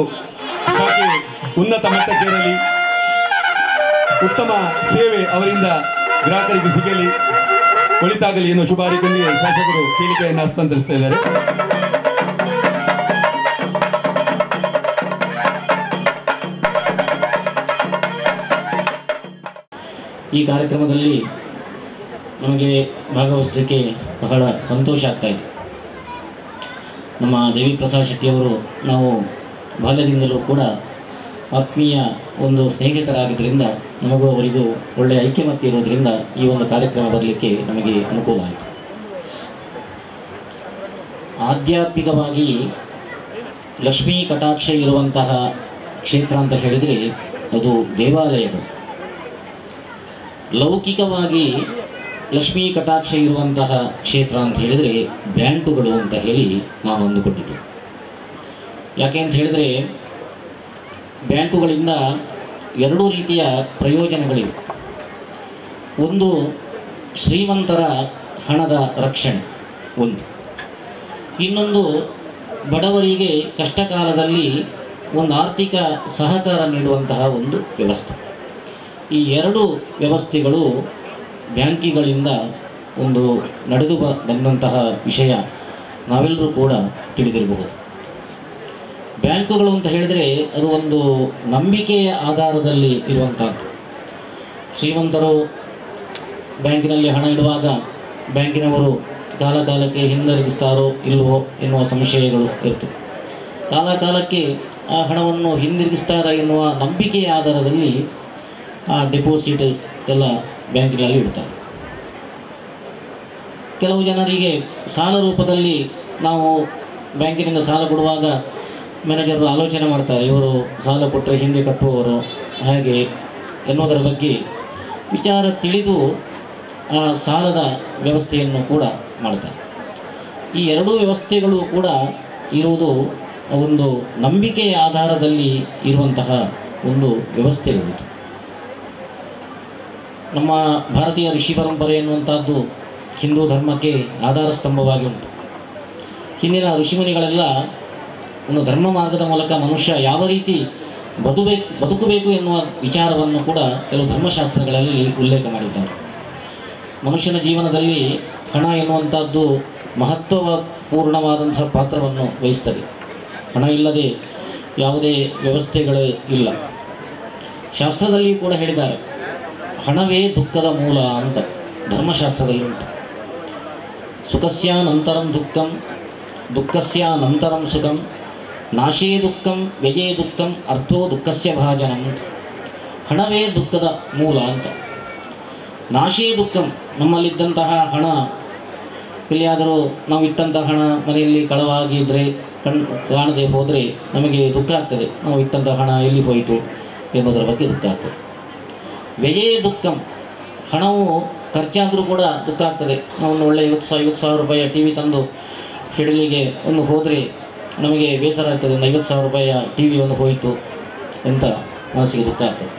ಉನ್ನತ ಮಟ್ಟಕ್ಕೇರಲಿ. ಉತ್ತಮ ಸೇವೆ ಅವರಿಂದ ಗ್ರಾಹಕರಿಗೆ ಸಿಗಲಿ. ಒಳಿತಾಗಲಿ ಎನ್ನುವ ಶುಭ ಹಾರೈಕೆಯೊಂದಿಗೆ ಶಾಸಕರು ಹೇಳಿಕೆಯನ್ನು ಹಸ್ತಾಂತರಿಸ್ತಾ ಇದ್ದಾರೆ. ಈ ಕಾರ್ಯಕ್ರಮದಲ್ಲಿ ನಮಗೆ ಭಾಗವಹಿಸಲಿಕ್ಕೆ ಬಹಳ ಸಂತೋಷ ಆಗ್ತಾ ಇದೆ. ನಮ್ಮ ದೇವಿ ಪ್ರಸಾದ್ ಶೆಟ್ಟಿಯವರು ನಾವು ಬಾಲ್ಯದಿಂದಲೂ ಕೂಡ ಆತ್ಮೀಯ ಒಂದು ಸ್ನೇಹಿತರಾಗಿದ್ದರಿಂದ ನಮಗೂ ಅವರಿಗೂ ಒಳ್ಳೆಯ ಐಕ್ಯಮತ್ಯ ಇರೋದರಿಂದ ಈ ಒಂದು ಕಾರ್ಯಕ್ರಮ ಬರಲಿಕ್ಕೆ ನಮಗೆ ಅನುಕೂಲ ಆಯಿತು. ಆಧ್ಯಾತ್ಮಿಕವಾಗಿ ಲಕ್ಷ್ಮೀ ಕಟಾಕ್ಷ ಇರುವಂತಹ ಕ್ಷೇತ್ರ ಅಂತ ಹೇಳಿದರೆ ಅದು ದೇವಾಲಯಗಳು. ಲೌಕಿಕವಾಗಿ ಲಕ್ಷ್ಮೀ ಕಟಾಕ್ಷ ಇರುವಂತಹ ಕ್ಷೇತ್ರ ಅಂತ ಹೇಳಿದರೆ ಬ್ಯಾಂಕುಗಳು ಅಂತ ಹೇಳಿ ನಾವು ಅಂದುಕೊಂಡಿದ್ದೆ. ಯಾಕೆ ಅಂತ ಹೇಳಿದರೆ ಬ್ಯಾಂಕುಗಳಿಂದ ಎರಡೂ ರೀತಿಯ ಪ್ರಯೋಜನಗಳಿವೆ. ಒಂದು ಶ್ರೀಮಂತರ ಹಣದ ರಕ್ಷಣೆ ಒಂದು. ಇನ್ನೊಂದು ಬಡವರಿಗೆ ಕಷ್ಟಕಾಲದಲ್ಲಿ ಒಂದು ಆರ್ಥಿಕ ಸಹಕಾರ ನೀಡುವಂತಹ ಒಂದು ವ್ಯವಸ್ಥೆ. ಈ ಎರಡು ವ್ಯವಸ್ಥೆಗಳು ಬ್ಯಾಂಕಿಗಳಿಂದ ಒಂದು ನಡೆದು ಬಂದಂತಹ ವಿಷಯ ನಾವೆಲ್ಲರೂ ಕೂಡ ತಿಳಿದಿರಬಹುದು. ಬ್ಯಾಂಕುಗಳು ಅಂತ ಹೇಳಿದರೆ ಅದು ಒಂದು ನಂಬಿಕೆಯ ಆಧಾರದಲ್ಲಿ ಇರುವಂಥದ್ದು ಶ್ರೀಮಂತರು ಬ್ಯಾಂಕಿನಲ್ಲಿ ಹಣ ಇಡುವಾಗ ಬ್ಯಾಂಕಿನವರು ಕಾಲ ಕಾಲಕ್ಕೆ ಹಿಂದಿರುಗಿಸ್ತಾರೋ ಇಲ್ವೋ ಎನ್ನುವ ಸಂಶಯಗಳು ಇರ್ತವೆ ಕಾಲ ಕಾಲಕ್ಕೆ ಆ ಹಣವನ್ನು ಹಿಂದಿರುಗಿಸ್ತಾರ ಎನ್ನುವ ನಂಬಿಕೆಯ ಆಧಾರದಲ್ಲಿ ಆ ಡೆಪಾಸಿಟ್ ಎಲ್ಲ ಬ್ಯಾಂಕ್ಗಳಲ್ಲಿ ಇಡ್ತಾರೆ. ಕೆಲವು ಜನರಿಗೆ ಸಾಲ ರೂಪದಲ್ಲಿ ನಾವು ಬ್ಯಾಂಕಿನಿಂದ ಸಾಲ ಕೊಡುವಾಗ ಮ್ಯಾನೇಜರ್ ಆಲೋಚನೆ ಮಾಡ್ತಾರೆ, ಇವರು ಸಾಲ ಕೊಟ್ಟರೆ ಹಿಂದೆ ಕಟ್ಟುವವರು ಹಾಗೆ ಎನ್ನುವುದರ ಬಗ್ಗೆ ವಿಚಾರ ತಿಳಿದು ಆ ಸಾಲದ ವ್ಯವಸ್ಥೆಯನ್ನು ಕೂಡ ಮಾಡ್ತಾರೆ. ಈ ಎರಡೂ ವ್ಯವಸ್ಥೆಗಳು ಕೂಡ ಇರುವುದು ಒಂದು ನಂಬಿಕೆಯ ಆಧಾರದಲ್ಲಿ ಇರುವಂತಹ ಒಂದು ವ್ಯವಸ್ಥೆ ಇರುವುದು ನಮ್ಮ ಭಾರತೀಯ ಋಷಿ ಪರಂಪರೆ ಎನ್ನುವಂಥದ್ದು ಹಿಂದೂ ಧರ್ಮಕ್ಕೆ ಆಧಾರ ಸ್ತಂಭವಾಗಿ ಉಂಟು. ಹಿಂದಿನ ಋಷಿಮುನಿಗಳೆಲ್ಲ ಒಂದು ಧರ್ಮ ಮಾರ್ಗದ ಮೂಲಕ ಮನುಷ್ಯ ಯಾವ ರೀತಿ ಬದುಬೇಕು ಬದುಕಬೇಕು ಎನ್ನುವ ವಿಚಾರವನ್ನು ಕೂಡ ಕೆಲವು ಧರ್ಮಶಾಸ್ತ್ರಗಳಲ್ಲಿ ಉಲ್ಲೇಖ ಮಾಡಿದ್ದಾರೆ. ಮನುಷ್ಯನ ಜೀವನದಲ್ಲಿ ಹಣ ಎನ್ನುವಂಥದ್ದು ಮಹತ್ವಪೂರ್ಣವಾದಂತಹ ಪಾತ್ರವನ್ನು ವಹಿಸ್ತದೆ. ಹಣ ಇಲ್ಲದೆ ಯಾವುದೇ ವ್ಯವಸ್ಥೆಗಳೇ ಇಲ್ಲ. ಶಾಸ್ತ್ರದಲ್ಲಿ ಕೂಡ ಹೇಳಿದ್ದಾರೆ. ಹಣವೇ ದುಃಖದ ಮೂಲ ಅಂತ ಧರ್ಮಶಾಸ್ತ್ರದಲ್ಲಿ ಉಂಟು ಸುಖಸ್ಯ ನಂತರಂ ದುಃಖಂ ದುಃಖಸ್ಯ ನಂತರಂ ಸುಖಂ, ನಾಶೇ ದುಃಖಂ, ವ್ಯಯೇ ದುಃಖಂ, ಅರ್ಥೋ ದುಃಖಸ್ಯ ಭಾಜನಂ. ಹಣವೇ ದುಃಖದ ಮೂಲ ಅಂತ. ನಾಶೇ ದುಃಖಂ, ನಮ್ಮಲ್ಲಿದ್ದಂತಹ ಹಣ. ಎಲ್ಲಿಯಾದರೂ ನಾವು ಇಟ್ಟಂತಹ ಹಣ ಮನೆಯಲ್ಲಿ ಕಳವಾಗಿದ್ದರೆ ಕಣ್ ಕಾಣದೆ ಹೋದರೆ ನಮಗೆ ದುಃಖ ಆಗ್ತದೆ. ನಾವು ಇಟ್ಟಂತಹ ಹಣ ಎಲ್ಲಿ ಹೋಯಿತು ಎಂಬುದರ ಬಗ್ಗೆ ದುಃಖ ಆಗ್ತದೆ. ವ್ಯಯೇ ದುಃಖಂ. ಹಣವು ಖರ್ಚಾದರೂ ಕೂಡ ದುಃಖ ಆಗ್ತದೆ. ನಾವು ಒಂದು ಒಳ್ಳೆಯ ಐವತ್ತು ಸಾವಿರ ಐವತ್ತು ಸಾವಿರ ರೂಪಾಯಿಯ ಟಿ ವಿ ತಂದು ಶೆಡ್ಯೂಲಿಗೆ ಒಂದು ಹೋದರೆ ನಮಗೆ ಬೇಸರ ಆಗ್ತದೆ. ಒಂದು ಐವತ್ತು ಸಾವಿರ ರೂಪಾಯಿಯ ಟಿ ವಿ ಒಂದು ಹೋಯಿತು ಅಂತ ಮನಸ್ಸಿಗೆ ದುಃಖ ಆಗ್ತದೆ.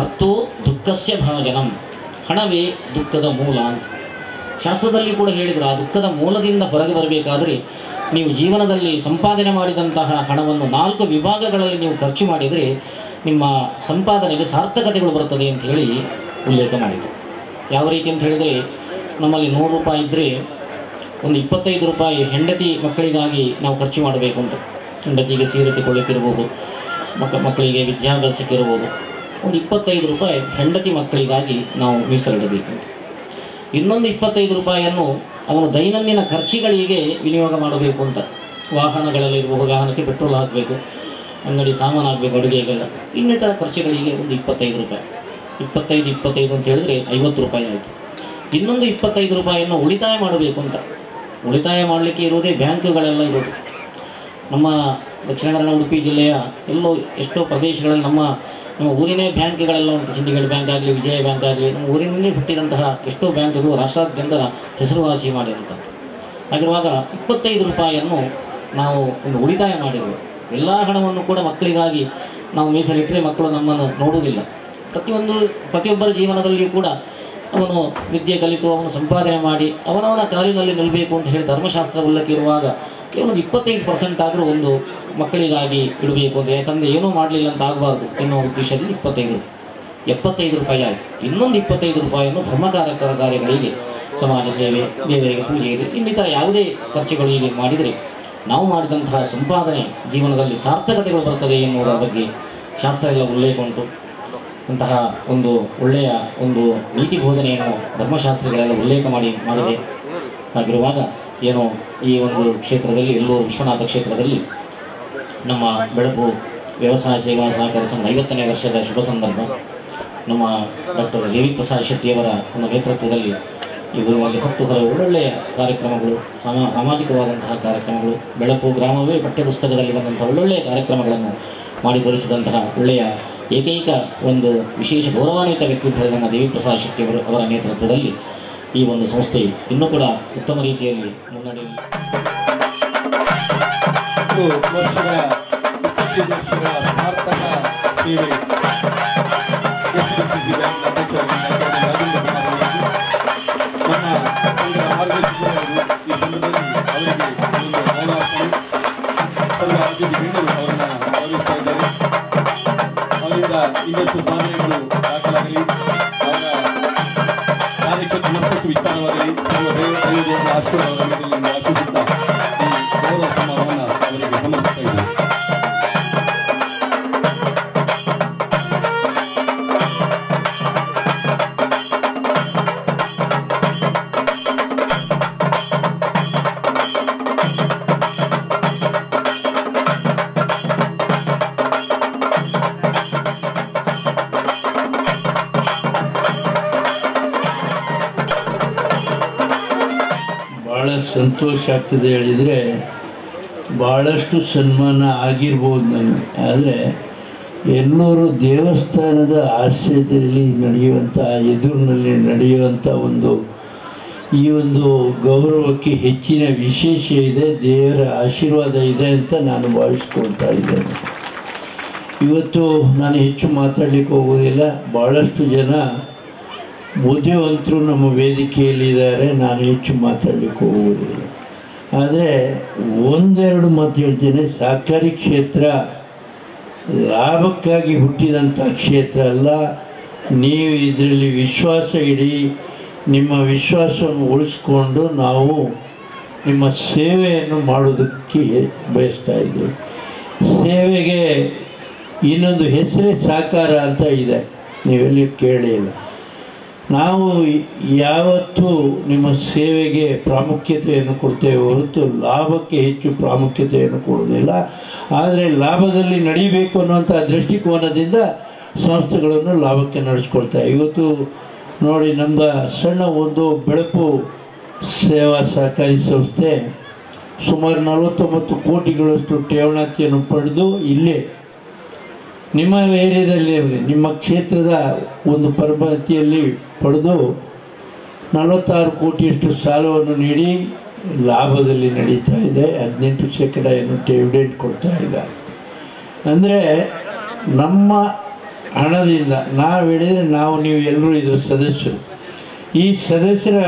ಅರ್ಥೋ ದುಃಖಸ್ಯ ಭಾಜನಂ. ಹಣವೇ ದುಃಖದ ಮೂಲ ಅಂತ. ಶಾಸ್ತ್ರದಲ್ಲಿ ಕೂಡ ಹೇಳಿದರು, ಆ ದುಃಖದ ಮೂಲದಿಂದ ಹೊರಗೆ ಬರಬೇಕಾದರೆ ನೀವು ಜೀವನದಲ್ಲಿ ಸಂಪಾದನೆ ಮಾಡಿದಂತಹ ಹಣವನ್ನು ನಾಲ್ಕು ವಿಭಾಗಗಳಲ್ಲಿ ನೀವು ಖರ್ಚು ಮಾಡಿದರೆ ನಿಮ್ಮ ಸಂಪಾದನೆಗೆ ಸಾರ್ಥಕತೆಗಳು ಬರುತ್ತದೆ ಅಂತ ಹೇಳಿ ಉಲ್ಲೇಖ ಮಾಡಿದರು. ಯಾವ ರೀತಿ ಅಂತ ಹೇಳಿದರೆ, ನಮ್ಮಲ್ಲಿ ನೂರು ರೂಪಾಯಿ ಇದ್ದರೆ ಒಂದು ಇಪ್ಪತ್ತೈದು ರೂಪಾಯಿ ಹೆಂಡತಿ ಮಕ್ಕಳಿಗಾಗಿ ನಾವು ಖರ್ಚು ಮಾಡಬೇಕು ಅಂತ. ಹೆಂಡತಿಗೆ ಸೀರೆ ತಗೊಳ್ಳಿಕ್ಕಿರ್ಬೋದು ಮಕ್ಕ, ಮಕ್ಕಳಿಗೆ ವಿದ್ಯಾಭ್ಯಾಸಕ್ಕಿರ್ಬೋದು ಒಂದು ಇಪ್ಪತ್ತೈದು ರೂಪಾಯಿ ಹೆಂಡತಿ ಮಕ್ಕಳಿಗಾಗಿ ನಾವು ಮೀಸಲಿಡಬೇಕು ಇನ್ನೊಂದು ಇಪ್ಪತ್ತೈದು ರೂಪಾಯಿಯನ್ನು ಅವನು ದೈನಂದಿನ ಖರ್ಚಿಗಳಿಗೆ ವಿನಿಯೋಗ ಮಾಡಬೇಕು ಅಂತ. ವಾಹನಗಳಲ್ಲಿ ಇರಬಹುದು ವಾಹನಕ್ಕೆ ಪೆಟ್ರೋಲ್ ಹಾಕಬೇಕು. ಅಂಗಡಿ ಸಾಮಾನು ಆಗಬೇಕು ಅಡುಗೆಗೆಲ್ಲ ಇನ್ನಿತರ ಖರ್ಚುಗಳಿಗೆ ಒಂದು ಇಪ್ಪತ್ತೈದು ರೂಪಾಯಿ. ಇಪ್ಪತ್ತೈದು ಇಪ್ಪತ್ತೈದು ಅಂತ ಹೇಳಿದ್ರೆ ಐವತ್ತು ರೂಪಾಯಿ ಆಯಿತು. ಇನ್ನೊಂದು ಇಪ್ಪತ್ತೈದು ರೂಪಾಯಿಯನ್ನು ಉಳಿತಾಯ ಮಾಡಬೇಕು ಅಂತ. ಉಳಿತಾಯ ಮಾಡಲಿಕ್ಕೆ ಇರುವುದೇ ಬ್ಯಾಂಕುಗಳೆಲ್ಲ ಇರೋದು. ನಮ್ಮ ದಕ್ಷಿಣ ಕನ್ನಡ, ಉಡುಪಿ ಜಿಲ್ಲೆಯ ಎಲ್ಲೋ ಎಷ್ಟೋ ಪ್ರದೇಶಗಳಲ್ಲಿ ನಮ್ಮ ನಮ್ಮ ಊರಿನೇ ಬ್ಯಾಂಕ್ಗಳೆಲ್ಲ ಉಂಟು. ಸಿಂಡಿಕೇಟ್ ಬ್ಯಾಂಕ್ ಆಗಲಿ, ವಿಜಯ ಬ್ಯಾಂಕ್ ಆಗಲಿ, ನಮ್ಮ ಊರಿನಲ್ಲಿ ಹುಟ್ಟಿದಂತಹ ಎಷ್ಟೋ ಬ್ಯಾಂಕ್ಗಳು ರಾಷ್ಟ್ರಾದ್ಯಂತ ಹೆಸರುವಾಸಿ ಮಾಡಿರುವಂಥ ಹಾಗಿರುವಾಗ ಇಪ್ಪತ್ತೈದು ರೂಪಾಯಿಯನ್ನು ನಾವು ಒಂದು ಉಳಿತಾಯ ಮಾಡಿರಬೇಕು. ಎಲ್ಲ ಹಣವನ್ನು ಕೂಡ ಮಕ್ಕಳಿಗಾಗಿ ನಾವು ಮೀಸಲಿಟ್ಟರೆ ಮಕ್ಕಳು ನಮ್ಮನ್ನು ನೋಡುವುದಿಲ್ಲ. ಪ್ರತಿಯೊಂದು, ಪ್ರತಿಯೊಬ್ಬರ ಜೀವನದಲ್ಲಿಯೂ ಕೂಡ ಅವನು ವಿದ್ಯೆ ಕಲಿತು, ಅವನು ಸಂಪಾದನೆ ಮಾಡಿ, ಅವನವನ ಕಾಲಿನಲ್ಲಿ ನಿಲ್ಲಬೇಕು ಅಂತ ಹೇಳಿ ಧರ್ಮಶಾಸ್ತ್ರ ಉಲ್ಲಕ್ಕಿರುವಾಗ ಕೇವಲ ಇಪ್ಪತ್ತೈದು ಪರ್ಸೆಂಟ್ ಆದರೂ ಒಂದು ಮಕ್ಕಳಿಗಾಗಿ ಇಡಬೇಕು ಅಂದರೆ ತಂದೆ ಏನೂ ಮಾಡಲಿಲ್ಲ ಅಂತ ಆಗಬಾರ್ದು ಎನ್ನುವ ಉದ್ದೇಶದಲ್ಲಿ ಇಪ್ಪತ್ತೈದು ಎಪ್ಪತ್ತೈದು ರೂಪಾಯಿ ಆಯಿತು. ಇನ್ನೊಂದು ಇಪ್ಪತ್ತೈದು ರೂಪಾಯಿಯನ್ನು ಧರ್ಮಕಾರಕರ ಕಾರ್ಯಗಳಿಗೆ ಸಮಾಜ ಸೇವೆ, ದೇವರಿಗೆ ಪೂಜೆಗೆ ಇನ್ನಿತರ ಯಾವುದೇ ಖರ್ಚುಗಳಿಗೆ ಮಾಡಿದರೆ ನಾವು ಮಾಡಿದಂತಹ ಸಂಪಾದನೆ ಜೀವನದಲ್ಲಿ ಸಾರ್ಥಕತೆಗಳು ಬರ್ತದೆ ಎನ್ನುವುದರ ಬಗ್ಗೆ ಶಾಸ್ತ್ರ ಎಲ್ಲ ಉಲ್ಲೇಖ ಉಂಟು ಅಂತಹ ಒಂದು ಒಳ್ಳೆಯ ಒಂದು ನೀತಿ ಬೋಧನೆಯನ್ನು ಧರ್ಮಶಾಸ್ತ್ರಗಳೆಲ್ಲ ಉಲ್ಲೇಖ ಮಾಡಿ ಮಾಡಿದೆ. ಹಾಗಿರುವಾಗ ಏನು ಈ ಒಂದು ಕ್ಷೇತ್ರದಲ್ಲಿ ಎಲ್ಲೂರು ವಿಶ್ವನಾಥ ಕ್ಷೇತ್ರದಲ್ಲಿ ನಮ್ಮ ಬೆಳಕು ವ್ಯವಸಾಯ ಸೇವಾ ಸಹಕಾರ ಸಂಘ ಐವತ್ತನೇ ವರ್ಷದ ಶುಭ ಸಂದರ್ಭ. ನಮ್ಮ ಡಾಕ್ಟರ್ ದೇವಿ ಪ್ರಸಾದ್ ಶೆಟ್ಟಿಯವರ ಒಂದು ನೇತೃತ್ವದಲ್ಲಿ ಇದು ಅಲ್ಲಿ ಹತ್ತು ಹಲವು ಒಳ್ಳೊಳ್ಳೆಯ ಕಾರ್ಯಕ್ರಮಗಳು, ಸಮ, ಸಾಮಾಜಿಕವಾದಂತಹ ಕಾರ್ಯಕ್ರಮಗಳು. ಬೆಳಕು ಗ್ರಾಮವೇ ಪಠ್ಯಪುಸ್ತಕದಲ್ಲಿ ಬಂದಂಥ ಒಳ್ಳೊಳ್ಳೆಯ ಕಾರ್ಯಕ್ರಮಗಳನ್ನು ಮಾಡಿ ತೋರಿಸಿದಂತಹ ಒಳ್ಳೆಯ ಏಕೈಕ ಒಂದು ವಿಶೇಷ ಗೌರವಾನ್ವಿತ ವ್ಯಕ್ತಿತ್ವ ನನ್ನ ದೇವಿ ಪ್ರಸಾದ್ ಶೆಟ್ಟಿಯವರು ಅವರ ನೇತೃತ್ವದಲ್ಲಿ ಈ ಒಂದು ಸಂಸ್ಥೆ ಇನ್ನೂ ಕೂಡ ಉತ್ತಮ ರೀತಿಯಲ್ಲಿ ಮುನ್ನಡೆಯಲಿ ಗಣ್ಯರು ಅವರನ್ನ ಗೌರವಿಸ್ತಾ ಇದ್ದಾರೆ ಅವರಿಂದ ಇನ್ನಷ್ಟು ಸಾಧನೆಗಳು ದಾಖಲಾಗಲಿ. ಅವರ ಕಾರ್ಯಕ್ಷೇತ್ರ ಮತ್ತಷ್ಟು ವಿಸ್ತಾರವಾಗಲಿ. ಸರ್ವ ದೈವ ದೈವದೇವರ ಆಶೀರ್ವಾದ ಭಾಳ ಸಂತೋಷ ಆಗ್ತದೆ ಹೇಳಿದರೆ ಭಾಳಷ್ಟು ಸನ್ಮಾನ ಆಗಿರ್ಬೋದು ನನಗೆ. ಆದರೆ ಎಲ್ಲರೂ ದೇವಸ್ಥಾನದ ಆಶ್ರಯದಲ್ಲಿ ನಡೆಯುವಂಥ ಎದುರಿನಲ್ಲಿ ನಡೆಯುವಂಥ ಒಂದು, ಈ ಒಂದು ಗೌರವಕ್ಕೆ ಹೆಚ್ಚಿನ ವಿಶೇಷ ಇದೆ, ದೇವರ ಆಶೀರ್ವಾದ ಇದೆ ಅಂತ ನಾನು ಭಾವಿಸ್ಕೊಳ್ತಾ ಇದ್ದೇನೆ. ಇವತ್ತು ನಾನು ಹೆಚ್ಚು ಮಾತಾಡಲಿಕ್ಕೆ ಹೋಗೋದಿಲ್ಲ ಭಾಳಷ್ಟು ಜನ ಬುದ್ಧಿವಂತರು ನಮ್ಮ ವೇದಿಕೆಯಲ್ಲಿದ್ದಾರೆ, ನಾನು ಹೆಚ್ಚು ಮಾತಾಡಲಿಕ್ಕೆ ಹೋಗುವುದಿಲ್ಲ. ಆದರೆ ಒಂದೆರಡು ಮಾತು ಹೇಳ್ತೇನೆ ಸಹಕಾರಿ ಕ್ಷೇತ್ರ ಲಾಭಕ್ಕಾಗಿ ಹುಟ್ಟಿದಂಥ ಕ್ಷೇತ್ರ ಅಲ್ಲ. ನೀವು ಇದರಲ್ಲಿ ವಿಶ್ವಾಸ ಇಡಿ, ನಿಮ್ಮ ವಿಶ್ವಾಸವನ್ನು ಉಳಿಸ್ಕೊಂಡು ನಾವು ನಿಮ್ಮ ಸೇವೆಯನ್ನು ಮಾಡೋದಕ್ಕೆ ಬಯಸ್ತಾ ಇದ್ದೀವಿ. ಸೇವೆಗೆ ಇನ್ನೊಂದು ಹೆಸರೇ ಸಾಕಾರ ಅಂತ ಇದೆ. ನೀವೆಲ್ಲಿ ಕೇಳಿಲ್ಲ ನಾವು ಯಾವತ್ತೂ ನಿಮ್ಮ ಸೇವೆಗೆ ಪ್ರಾಮುಖ್ಯತೆಯನ್ನು ಕೊಡ್ತೇವೆ ಹೊರತು ಲಾಭಕ್ಕೆ ಹೆಚ್ಚು ಪ್ರಾಮುಖ್ಯತೆಯನ್ನು ಕೊಡುವುದಿಲ್ಲ. ಆದರೆ ಲಾಭದಲ್ಲಿ ನಡೀಬೇಕು ಅನ್ನುವಂಥ ದೃಷ್ಟಿಕೋನದಿಂದ ಸಂಸ್ಥೆಗಳನ್ನು ಲಾಭಕ್ಕೆ ನಡೆಸ್ಕೊಳ್ತಾ ಇವತ್ತು ನೋಡಿ ನಮ್ಮ ಸಣ್ಣ ಒಂದು ಬೆಳಕು ಸೇವಾ ಸಹಕಾರಿ ಸಂಸ್ಥೆ ಸುಮಾರು ನಲವತ್ತೊಂಬತ್ತು ಕೋಟಿಗಳಷ್ಟು ಠೇವಣಾತಿಯನ್ನು ಪಡೆದು ಇಲ್ಲೇ ನಿಮ್ಮ ಏರಿಯಾದಲ್ಲಿ, ನಿಮ್ಮ ಕ್ಷೇತ್ರದ ಒಂದು ಪರಭತಿಯಲ್ಲಿ ಪಡೆದು ನಲವತ್ತಾರು ಕೋಟಿಯಷ್ಟು ಸಾಲವನ್ನು ನೀಡಿ ಲಾಭದಲ್ಲಿ ನಡೀತಾ ಇದೆ. ಹದಿನೆಂಟು ಶೇಕಡ ಏನು ಡಿವಿಡೆಂಟ್ ಕೊಡ್ತಾ ಇದ್ದಾರೆ ಅಂದರೆ ನಮ್ಮ ಹಣದಿಂದ ನಾವು ಹೇಳಿದರೆ ನಾವು, ನೀವು ಎಲ್ಲರೂ ಇದರ ಸದಸ್ಯರು. ಈ ಸದಸ್ಯರ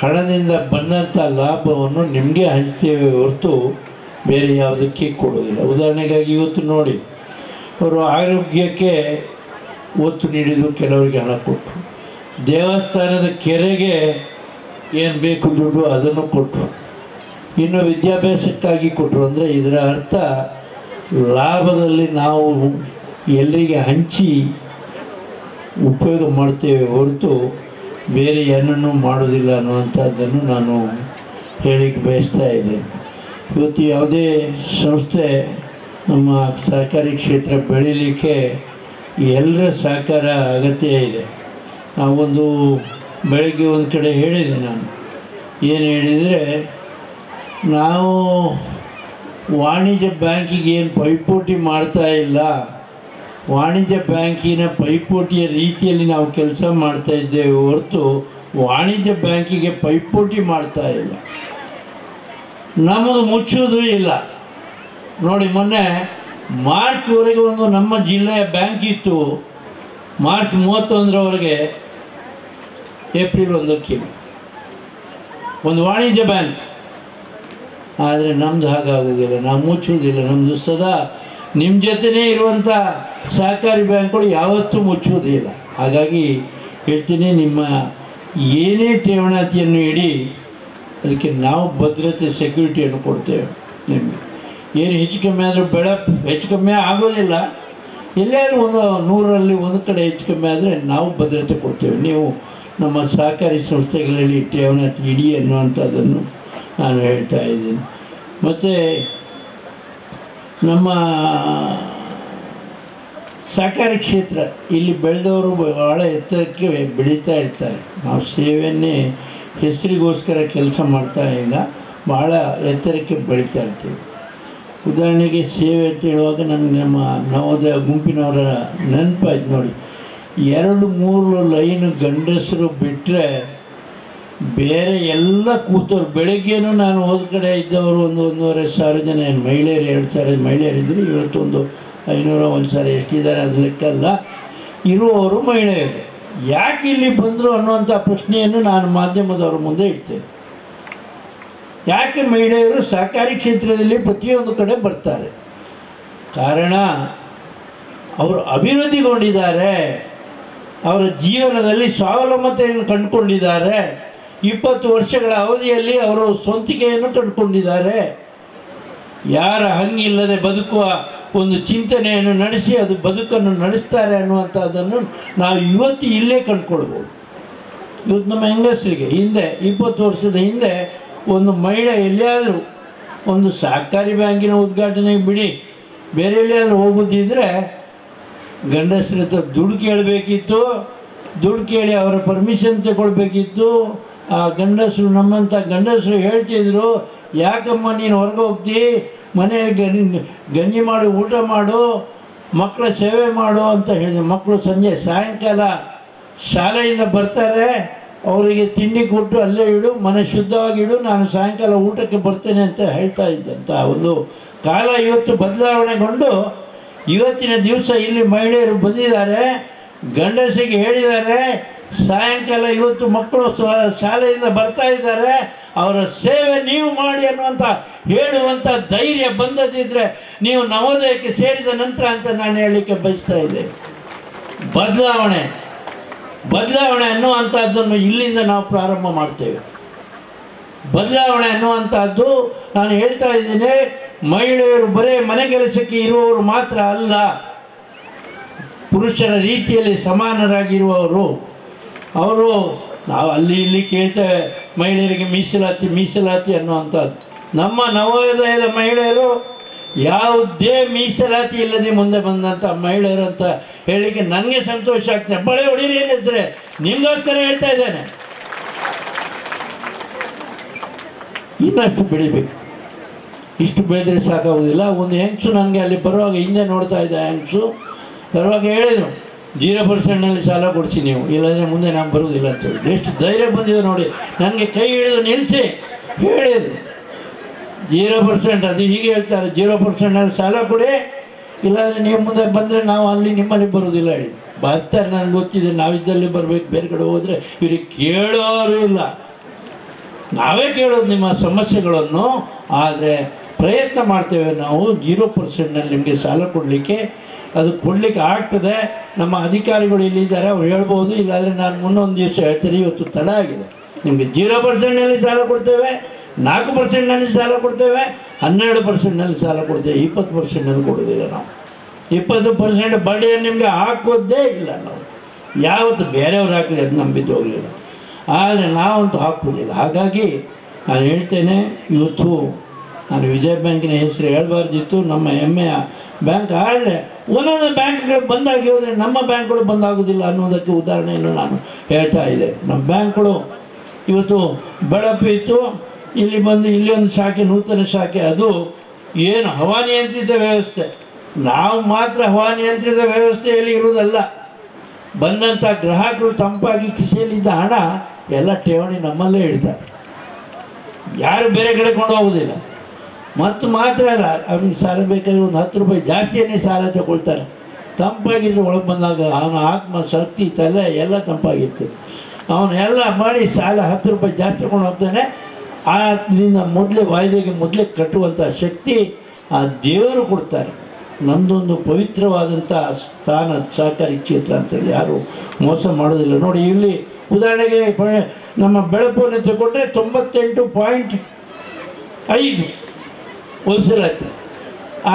ಹಣದಿಂದ ಬಂದಂಥ ಲಾಭವನ್ನು ನಿಮಗೆ ಹಂಚ್ತೇವೆ ಹೊರತು ಬೇರೆ ಯಾವುದಕ್ಕೆ ಕೊಡೋದಿಲ್ಲ ಉದಾಹರಣೆಗಾಗಿ ಇವತ್ತು ನೋಡಿ ಅವರು ಆರೋಗ್ಯಕ್ಕೆ ಒತ್ತು ನೀಡಿದರು ಕೆಲವರಿಗೆ ಹಣ ಕೊಟ್ಟರು ದೇವಸ್ಥಾನದ ಕೆರೆಗೆ ಏನು ಬೇಕು ದುಡ್ಡು ಅದನ್ನು ಕೊಟ್ಟರು ಇನ್ನು ವಿದ್ಯಾಭ್ಯಾಸಕ್ಕಾಗಿ ಕೊಟ್ಟರು. ಅಂದರೆ ಇದರ ಅರ್ಥ ಲಾಭದಲ್ಲಿ ನಾವು ಎಲ್ಲರಿಗೆ ಹಂಚಿ ಉಪಯೋಗ ಮಾಡ್ತೇವೆ ಹೊರತು ಬೇರೆ ಏನನ್ನೂ ಮಾಡೋದಿಲ್ಲ ಅನ್ನುವಂಥದ್ದನ್ನು ನಾನು ಹೇಳಿಕ್ಕೆ ಬಯಸ್ತಾ ಇದ್ದೇನೆ. ಇವತ್ತು ಯಾವುದೇ ಸಂಸ್ಥೆ ನಮ್ಮ ಸಹಕಾರಿ ಕ್ಷೇತ್ರ ಬೆಳೀಲಿಕ್ಕೆ ಎಲ್ಲರ ಸಹಕಾರ ಅಗತ್ಯ ಇದೆ. ನಾವೊಂದು ಬೆಳಗ್ಗೆ ಒಂದು ಕಡೆ ಹೇಳಿದೆ ನಾನು. ಏನು ಹೇಳಿದರೆ, ನಾವು ವಾಣಿಜ್ಯ ಬ್ಯಾಂಕಿಗೆ ಏನು ಪೈಪೋಟಿ ಮಾಡ್ತಾ ಇಲ್ಲ, ವಾಣಿಜ್ಯ ಬ್ಯಾಂಕಿನ ಪೈಪೋಟಿಯ ರೀತಿಯಲ್ಲಿ ನಾವು ಕೆಲಸ ಮಾಡ್ತಾ ಇದ್ದೇವೆ ಹೊರತು ವಾಣಿಜ್ಯ ಬ್ಯಾಂಕಿಗೆ ಪೈಪೋಟಿ ಮಾಡ್ತಾ ಇಲ್ಲ. ನಮ್ಮದು ಮುಚ್ಚೋದು ಇಲ್ಲ. ನೋಡಿ, ಮೊನ್ನೆ ಮಾರ್ಚ್ವರೆಗೆ ಒಂದು ನಮ್ಮ ಜಿಲ್ಲೆಯ ಬ್ಯಾಂಕ್ ಇತ್ತು. ಮಾರ್ಚ್ ಮೂವತ್ತೊಂದರವರೆಗೆ ಏಪ್ರಿಲ್ ಒಂದಕ್ಕೆ. ಒಂದು ವಾಣಿಜ್ಯ ಬ್ಯಾಂಕ್. ಆದರೆ ನಮ್ಮದು ಹಾಗಾಗೋದಿಲ್ಲ ನಾವು ಮುಚ್ಚುವುದಿಲ್ಲ ನಮ್ಮದು ಸದಾ ನಿಮ್ಮ ಜೊತೆನೇ ಇರುವಂಥ ಸಹಕಾರಿ ಬ್ಯಾಂಕ್ಗಳು ಯಾವತ್ತೂ ಮುಚ್ಚುವುದಿಲ್ಲ. ಹಾಗಾಗಿ ಹೇಳ್ತೀನಿ, ನಿಮ್ಮ ಏನೇ ಠೇವಣಾತಿಯನ್ನು ಇಡಿ, ಅದಕ್ಕೆ ನಾವು ಭದ್ರತೆ, ಸೆಕ್ಯೂರಿಟಿಯನ್ನು ಕೊಡ್ತೇವೆ ನಿಮಗೆ. ಏನು ಹೆಚ್ಚು ಕಮ್ಮಿ ಆದರೂ ಬೆಳೆ ಹೆಚ್ಚು ಕಮ್ಮಿ ಆಗೋದಿಲ್ಲ. ಎಲ್ಲೇ ಒಂದು ನೂರರಲ್ಲಿ ಒಂದು ಕಡೆ ಹೆಚ್ಚು ಕಮ್ಮಿ ಆದರೆ ನಾವು ಭದ್ರತೆ ಕೊಡ್ತೇವೆ. ನೀವು ನಮ್ಮ ಸಹಕಾರಿ ಸಂಸ್ಥೆಗಳಲ್ಲಿ ಠೇವಣಾತಿ ಇಡಿ ಅನ್ನುವಂಥದ್ದನ್ನು ನಾನು ಹೇಳ್ತಾ ಇದ್ದೀನಿ. ಮತ್ತು ನಮ್ಮ ಸಹಕಾರಿ ಕ್ಷೇತ್ರ, ಇಲ್ಲಿ ಬೆಳೆದವರು ಭಾಳ ಎತ್ತರಕ್ಕೆ ಬೆಳೀತಾ ಇರ್ತಾರೆ. ನಾವು ಸೇವೆಯನ್ನೇ ಹೆಸರಿಗೋಸ್ಕರ ಕೆಲಸ ಮಾಡ್ತಾ ಇಲ್ಲ ಭಾಳ ಎತ್ತರಕ್ಕೆ ಬೆಳೀತಾ ಇರ್ತೀವಿ. ಉದಾಹರಣೆಗೆ ಸೇವೆ ಅಂತ ಹೇಳುವಾಗ ನನಗೆ ನಮ್ಮ ನವೋದಯ ಗುಂಪಿನವರ ನೆನಪಾಯ್ತು ನೋಡಿ. ಎರಡು ಮೂರು ಲೈನ್ ಗಂಡಸರು ಬಿಟ್ಟರೆ ಬೇರೆ ಎಲ್ಲ ಕೂತವ್ರು. ಬೆಳಗ್ಗೆನೂ ನಾನು ಹೋದ ಕಡೆ ಇದ್ದವರು ಒಂದು ಒಂದೂವರೆ ಸಾವಿರ ಜನ ಮಹಿಳೆಯರು, ಎರಡು ಸಾವಿರ ಮಹಿಳೆಯರಿದ್ದರು ಇವತ್ತೊಂದು ಐನೂರ ಒಂದು ಸಾವಿರ ಎಷ್ಟಿದ್ದಾರೆ ಅದು ಲೆಕ್ಕ ಅಲ್ಲ ಇರುವವರು ಮಹಿಳೆಯರು. ಯಾಕೆ ಇಲ್ಲಿ ಬಂದರು ಅನ್ನುವಂಥ ಪ್ರಶ್ನೆಯನ್ನು ನಾನು ಮಾಧ್ಯಮದವರ ಮುಂದೆ ಇಡ್ತೇನೆ. ಯಾಕೆ ಮಹಿಳೆಯರು ಸಹಕಾರಿ ಕ್ಷೇತ್ರದಲ್ಲಿ ಪ್ರತಿಯೊಂದು ಕಡೆ ಬರ್ತಾರೆ? ಕಾರಣ, ಅವರು ಅಭಿವೃದ್ಧಿಗೊಂಡಿದ್ದಾರೆ. ಅವರ ಜೀವನದಲ್ಲಿ ಸ್ವಾವಲಂಬತೆಯನ್ನು ಕಂಡುಕೊಂಡಿದ್ದಾರೆ. ಇಪ್ಪತ್ತು ವರ್ಷಗಳ ಅವಧಿಯಲ್ಲಿ ಅವರು ಸ್ವಂತಿಕೆಯನ್ನು ಕಂಡುಕೊಂಡಿದ್ದಾರೆ. ಯಾರ ಹಂಗಿಲ್ಲದೆ ಬದುಕುವ ಒಂದು ಚಿಂತನೆಯನ್ನು ನಡೆಸಿ, ಅದು ಬದುಕನ್ನು ನಡೆಸ್ತಾರೆ ಅನ್ನುವಂಥದ್ದನ್ನು ನಾವು ಇವತ್ತು ಇಲ್ಲೇ ಕಂಡುಕೊಳ್ಬೋದು. ಇವತ್ತು ನಮ್ಮ ಹೆಂಗಸರಿಗೆ, ಹಿಂದೆ, ಇಪ್ಪತ್ತು ವರ್ಷದ ಹಿಂದೆ ಒಂದು ಮಹಿಳೆ ಎಲ್ಲಿಯಾದರೂ ಒಂದು ಸಹಕಾರಿ ಬ್ಯಾಂಕಿನ ಉದ್ಘಾಟನೆಗೆ ಬಿಡಿ. ಬೇರೆ ಎಲ್ಲಿಯಾದರೂ ಹೋಗೋದಿದ್ರೆ ಗಂಡಸರ ಹತ್ರ ದುಡ್ಡು ಕೇಳಬೇಕಿತ್ತು. ದುಡ್ಡು ಕೇಳಿ ಅವರ ಪರ್ಮಿಷನ್ ತಗೊಳ್ಬೇಕಿತ್ತು. ಆ ಗಂಡಸರು ನಮ್ಮಂಥ ಗಂಡಸರು ಹೇಳ್ತಿದ್ರು, ಯಾಕಮ್ಮ ನೀನು ಹೊರಗೆ ಹೋಗ್ತಿ? ಮನೆಯಲ್ಲಿ ಗಂಜಿ ಮಾಡು, ಊಟ ಮಾಡು ಮಕ್ಕಳ ಸೇವೆ ಮಾಡು ಅಂತ ಹೇಳಿದ್ರು. ಮಕ್ಕಳು ಸಂಜೆ ಸಾಯಂಕಾಲ ಶಾಲೆಯಿಂದ ಬರ್ತಾರೆ. ಅವರಿಗೆ ತಿಂಡಿ ಕೊಟ್ಟು ಅಲ್ಲೇ ಇಡು, ಮನೆ ಶುದ್ಧವಾಗಿ ಇಡು, ನಾನು ಸಾಯಂಕಾಲ ಊಟಕ್ಕೆ ಬರ್ತೇನೆ ಅಂತ ಹೇಳ್ತಾ ಇದ್ದಂಥ ಒಂದು ಕಾಲ ಇವತ್ತು ಬದಲಾವಣೆಗೊಂಡು ಇವತ್ತಿನ ದಿವಸ ಇಲ್ಲಿ ಮಹಿಳೆಯರು ಬಂದಿದ್ದಾರೆ. ಗಂಡಸಿಗೆ ಹೇಳಿದ್ದಾರೆ, ಸಾಯಂಕಾಲ ಇವತ್ತು ಮಕ್ಕಳು ಶಾಲೆಯಿಂದ ಬರ್ತಾ ಇದ್ದಾರೆ. ಅವರ ಸೇವೆ ನೀವು ಮಾಡಿ ಅನ್ನುವಂಥ ಹೇಳುವಂಥ ಧೈರ್ಯ ಬಂದದಿದ್ದರೆ ನೀವು ನವೋದಯಕ್ಕೆ ಸೇರಿದ ನಂತರ ಅಂತ ನಾನು ಹೇಳಲಿಕ್ಕೆ ಬಯಸ್ತಾ ಇದ್ದೇನೆ. ಬದಲಾವಣೆ. ಬದಲಾವಣೆ ಅನ್ನುವಂಥದ್ದನ್ನು ಇಲ್ಲಿಂದ ನಾವು ಪ್ರಾರಂಭ ಮಾಡ್ತೇವೆ. ಬದಲಾವಣೆ ಅನ್ನುವಂಥದ್ದು ನಾನು ಹೇಳ್ತಾ ಇದ್ದೇನೆ, ಮಹಿಳೆಯರು ಬರೇ ಮನೆ ಕೆಲಸಕ್ಕೆ ಇರುವವರು ಮಾತ್ರ ಅಲ್ಲ, ಪುರುಷರ ರೀತಿಯಲ್ಲಿ ಸಮಾನರಾಗಿರುವವರು. ಅವರು ನಾವು ಅಲ್ಲಿ ಇಲ್ಲಿ ಕೇಳ್ತೇವೆ, ಮಹಿಳೆಯರಿಗೆ ಮೀಸಲಾತಿ ಮೀಸಲಾತಿ ಅನ್ನುವಂಥದ್ದು ನಮ್ಮ ನವೋದಯದ ಮಹಿಳೆಯರು ಯಾವುದೇ ಮೀಸಲಾತಿ ಇಲ್ಲದೆ ಮುಂದೆ ಬಂದಂಥ ಮಹಿಳೆಯರು ಅಂತ ಹೇಳಲಿಕ್ಕೆ ನನಗೆ ಸಂತೋಷ ಆಗ್ತದೆ. ಬಳೆ ಹೊಡೀರಿ ಏನಿದ್ರೆ, ನಿಮಗೋಸ್ಕರ ಹೇಳ್ತಾ ಇದ್ದೇನೆ. ಇನ್ನಷ್ಟು ಬೆಳಿಬೇಕು. ಇಷ್ಟು ಬೆಳೆದ್ರೆ ಸಾಕಾಗೋದಿಲ್ಲ ಒಂದು ಹೆಂಗಸು ನನಗೆ ಅಲ್ಲಿ ಬರುವಾಗ ಹಿಂದೆ ನೋಡ್ತಾ ಇದ್ದ ಹೆಂಗಸು ಬರುವಾಗ ಹೇಳಿದರು ಜೀರೋ ಪರ್ಸೆಂಟ್ನಲ್ಲಿ ಸಾಲ ಕೊಡಿಸಿ ನೀವು, ಇಲ್ಲಾಂದರೆ ಮುಂದೆ ನಾನು ಬರುವುದಿಲ್ಲ ಅಂತ ಹೇಳಿ. ಎಷ್ಟು ಧೈರ್ಯ ಬಂದಿದೆ ನೋಡಿ. ನನಗೆ ಕೈ ಹಿಡಿದು ನಿಲ್ಲಿಸಿ ಹೇಳಿದ್ರು. ಜೀರೋ ಪರ್ಸೆಂಟ್ ಅದು ಹೀಗೆ ಹೇಳ್ತಾರೆ, ಜೀರೋ ಪರ್ಸೆಂಟ್ ಸಾಲ ಕೊಡಿ, ಇಲ್ಲಾಂದ್ರೆ ನೀವು ಮುಂದೆ ಬಂದರೆ ನಾವು ಅಲ್ಲಿ ನಿಮ್ಮಲ್ಲಿ ಬರೋದಿಲ್ಲ ಹೇಳಿ. ಬರ್ತಾರೆ ನನಗೆ ಗೊತ್ತಿದೆ ನಾವಿದ್ದಲ್ಲಿ ಬರಬೇಕು, ಬೇರೆ ಕಡೆ ಹೋದರೆ ಇವ್ರಿಗೆ ಕೇಳೋರು ಇಲ್ಲ. ನಾವೇ ಕೇಳೋದು ನಿಮ್ಮ ಸಮಸ್ಯೆಗಳನ್ನು, ಆದರೆ ಪ್ರಯತ್ನ ಮಾಡ್ತೇವೆ ನಾವು ಜೀರೋ ಪರ್ಸೆಂಟ್ನಲ್ಲಿ ನಿಮಗೆ ಸಾಲ ಕೊಡಲಿಕ್ಕೆ. ಅದು ಕೊಡಲಿಕ್ಕೆ ಆಗ್ತದೆ. ನಮ್ಮ ಅಧಿಕಾರಿಗಳು ಇಲ್ಲಿದ್ದಾರೆ ಅವ್ರು ಹೇಳ್ಬೋದು, ಇಲ್ಲಾಂದರೆ ನಾನು ಮುಂದೊಂದು ದಿವಸ ಹೇಳ್ತೇನೆ, ಇವತ್ತು ತಡ ಆಗಿದೆ. ನಿಮಗೆ ಜೀರೋ ಪರ್ಸೆಂಟ್ನಲ್ಲಿ ಸಾಲ ಕೊಡ್ತೇವೆ. ನಾಲ್ಕು ಪರ್ಸೆಂಟ್ನಲ್ಲಿ ಸಾಲ ಕೊಡ್ತೇವೆ, ಹನ್ನೆರಡು ಪರ್ಸೆಂಟ್ನಲ್ಲಿ ಸಾಲ ಕೊಡ್ತೇವೆ, ಇಪ್ಪತ್ತು ಪರ್ಸೆಂಟ್ನಲ್ಲಿ ಕೊಡೋದಿಲ್ಲ ನಾವು. ಇಪ್ಪತ್ತು ಪರ್ಸೆಂಟ್ ಬಡ್ಡಿಯನ್ನು ನಿಮಗೆ ಹಾಕೋದೇ ಇಲ್ಲ ನಾವು. ಯಾವತ್ತು ಬೇರೆಯವ್ರು ಹಾಕಲಿ ಅದು ನಂಬಿದ್ದು ಹೋಗಲಿಲ್ಲ. ಆದರೆ ನಾವಂತೂ ಹಾಕೋದಿಲ್ಲ ಹಾಗಾಗಿ ನಾನು ಹೇಳ್ತೇನೆ, ಇವತ್ತು ನಾನು ವಿಜಯ ಬ್ಯಾಂಕಿನ ಹೆಸರು ಹೇಳಬಾರ್ದಿತ್ತು. ನಮ್ಮ ಹೆಮ್ಮೆಯ ಬ್ಯಾಂಕ್ ಆದರೆ ಒಂದೊಂದು ಬ್ಯಾಂಕ್ಗಳು ಬಂದಾಗಿ ಹೋದರೆ ನಮ್ಮ ಬ್ಯಾಂಕ್ಗಳು ಬಂದಾಗೋದಿಲ್ಲ ಅನ್ನೋದಕ್ಕೆ ಉದಾಹರಣೆಯನ್ನು ನಾನು ಹೇಳ್ತಾ ಇದ್ದೆ ನಮ್ಮ ಬ್ಯಾಂಕ್ಗಳು ಇವತ್ತು ಬೆಳಪು ಇತ್ತು ಇಲ್ಲಿ ಬಂದು ಇಲ್ಲಿ ಒಂದು ಶಾಖೆ, ನೂತನ ಶಾಖೆ, ಅದು ಏನು ಹವಾನಿಯಂತ್ರಿತ ವ್ಯವಸ್ಥೆ. ನಾವು ಮಾತ್ರ ಹವಾನಿಯಂತ್ರಿತ ವ್ಯವಸ್ಥೆಯಲ್ಲಿ ಇರುವುದಲ್ಲ. ಬಂದಂಥ ಗ್ರಾಹಕರು ತಂಪಾಗಿ ಕಿಸೆಯಲ್ಲಿದ್ದ ಹಣ ಎಲ್ಲ ಠೇವಣಿ ನಮ್ಮಲ್ಲೇ ಇಡ್ತಾರೆ. ಯಾರು ಬೇರೆ ಕಡೆ ಕೊಂಡು ಹೋಗೋದಿಲ್ಲ. ಮತ್ತು ಮಾತ್ರ ಅಲ್ಲ, ಅವ್ನಿಗೆ ಸಾಲ ಬೇಕಾದ್ರೆ ಒಂದು ಹತ್ತು ರೂಪಾಯಿ ಜಾಸ್ತಿಯೇ ಸಾಲ ತಗೊಳ್ತಾರೆ. ತಂಪಾಗಿದ್ದು ಒಳಗೆ ಬಂದಾಗ ಅವನ ಆತ್ಮ, ಶಕ್ತಿ, ತಲೆ ಎಲ್ಲ ತಂಪಾಗಿತ್ತು ಅವನು ಎಲ್ಲ ಮಾಡಿ ಸಾಲ ಹತ್ತು ರೂಪಾಯಿ ಜಾಸ್ತಿ ತಗೊಂಡು ಹೋಗ್ತಾನೆ. ಆದ್ರಿಂದ ಮೊದಲೇ ವಾಯ್ದೆಗೆ ಮೊದಲೇ ಕಟ್ಟುವಂಥ ಶಕ್ತಿ ಆ ದೇವರು ಕೊಡ್ತಾರೆ. ನಮ್ಮದೊಂದು ಪವಿತ್ರವಾದಂಥ ಸ್ಥಾನ, ಸಹಕಾರಿ ಕ್ಷೇತ್ರ ಅಂತೇಳಿ ಯಾರು ಮೋಸ ಮಾಡೋದಿಲ್ಲ. ನೋಡಿ, ಇಲ್ಲಿ ಉದಾಹರಣೆಗೆ ನಮ್ಮ ಬೆಳಪನ್ನು ತಗೊಂಡ್ರೆ ತೊಂಬತ್ತೆಂಟು ಪಾಯಿಂಟ್ ಐದು ಆಯ್ತು.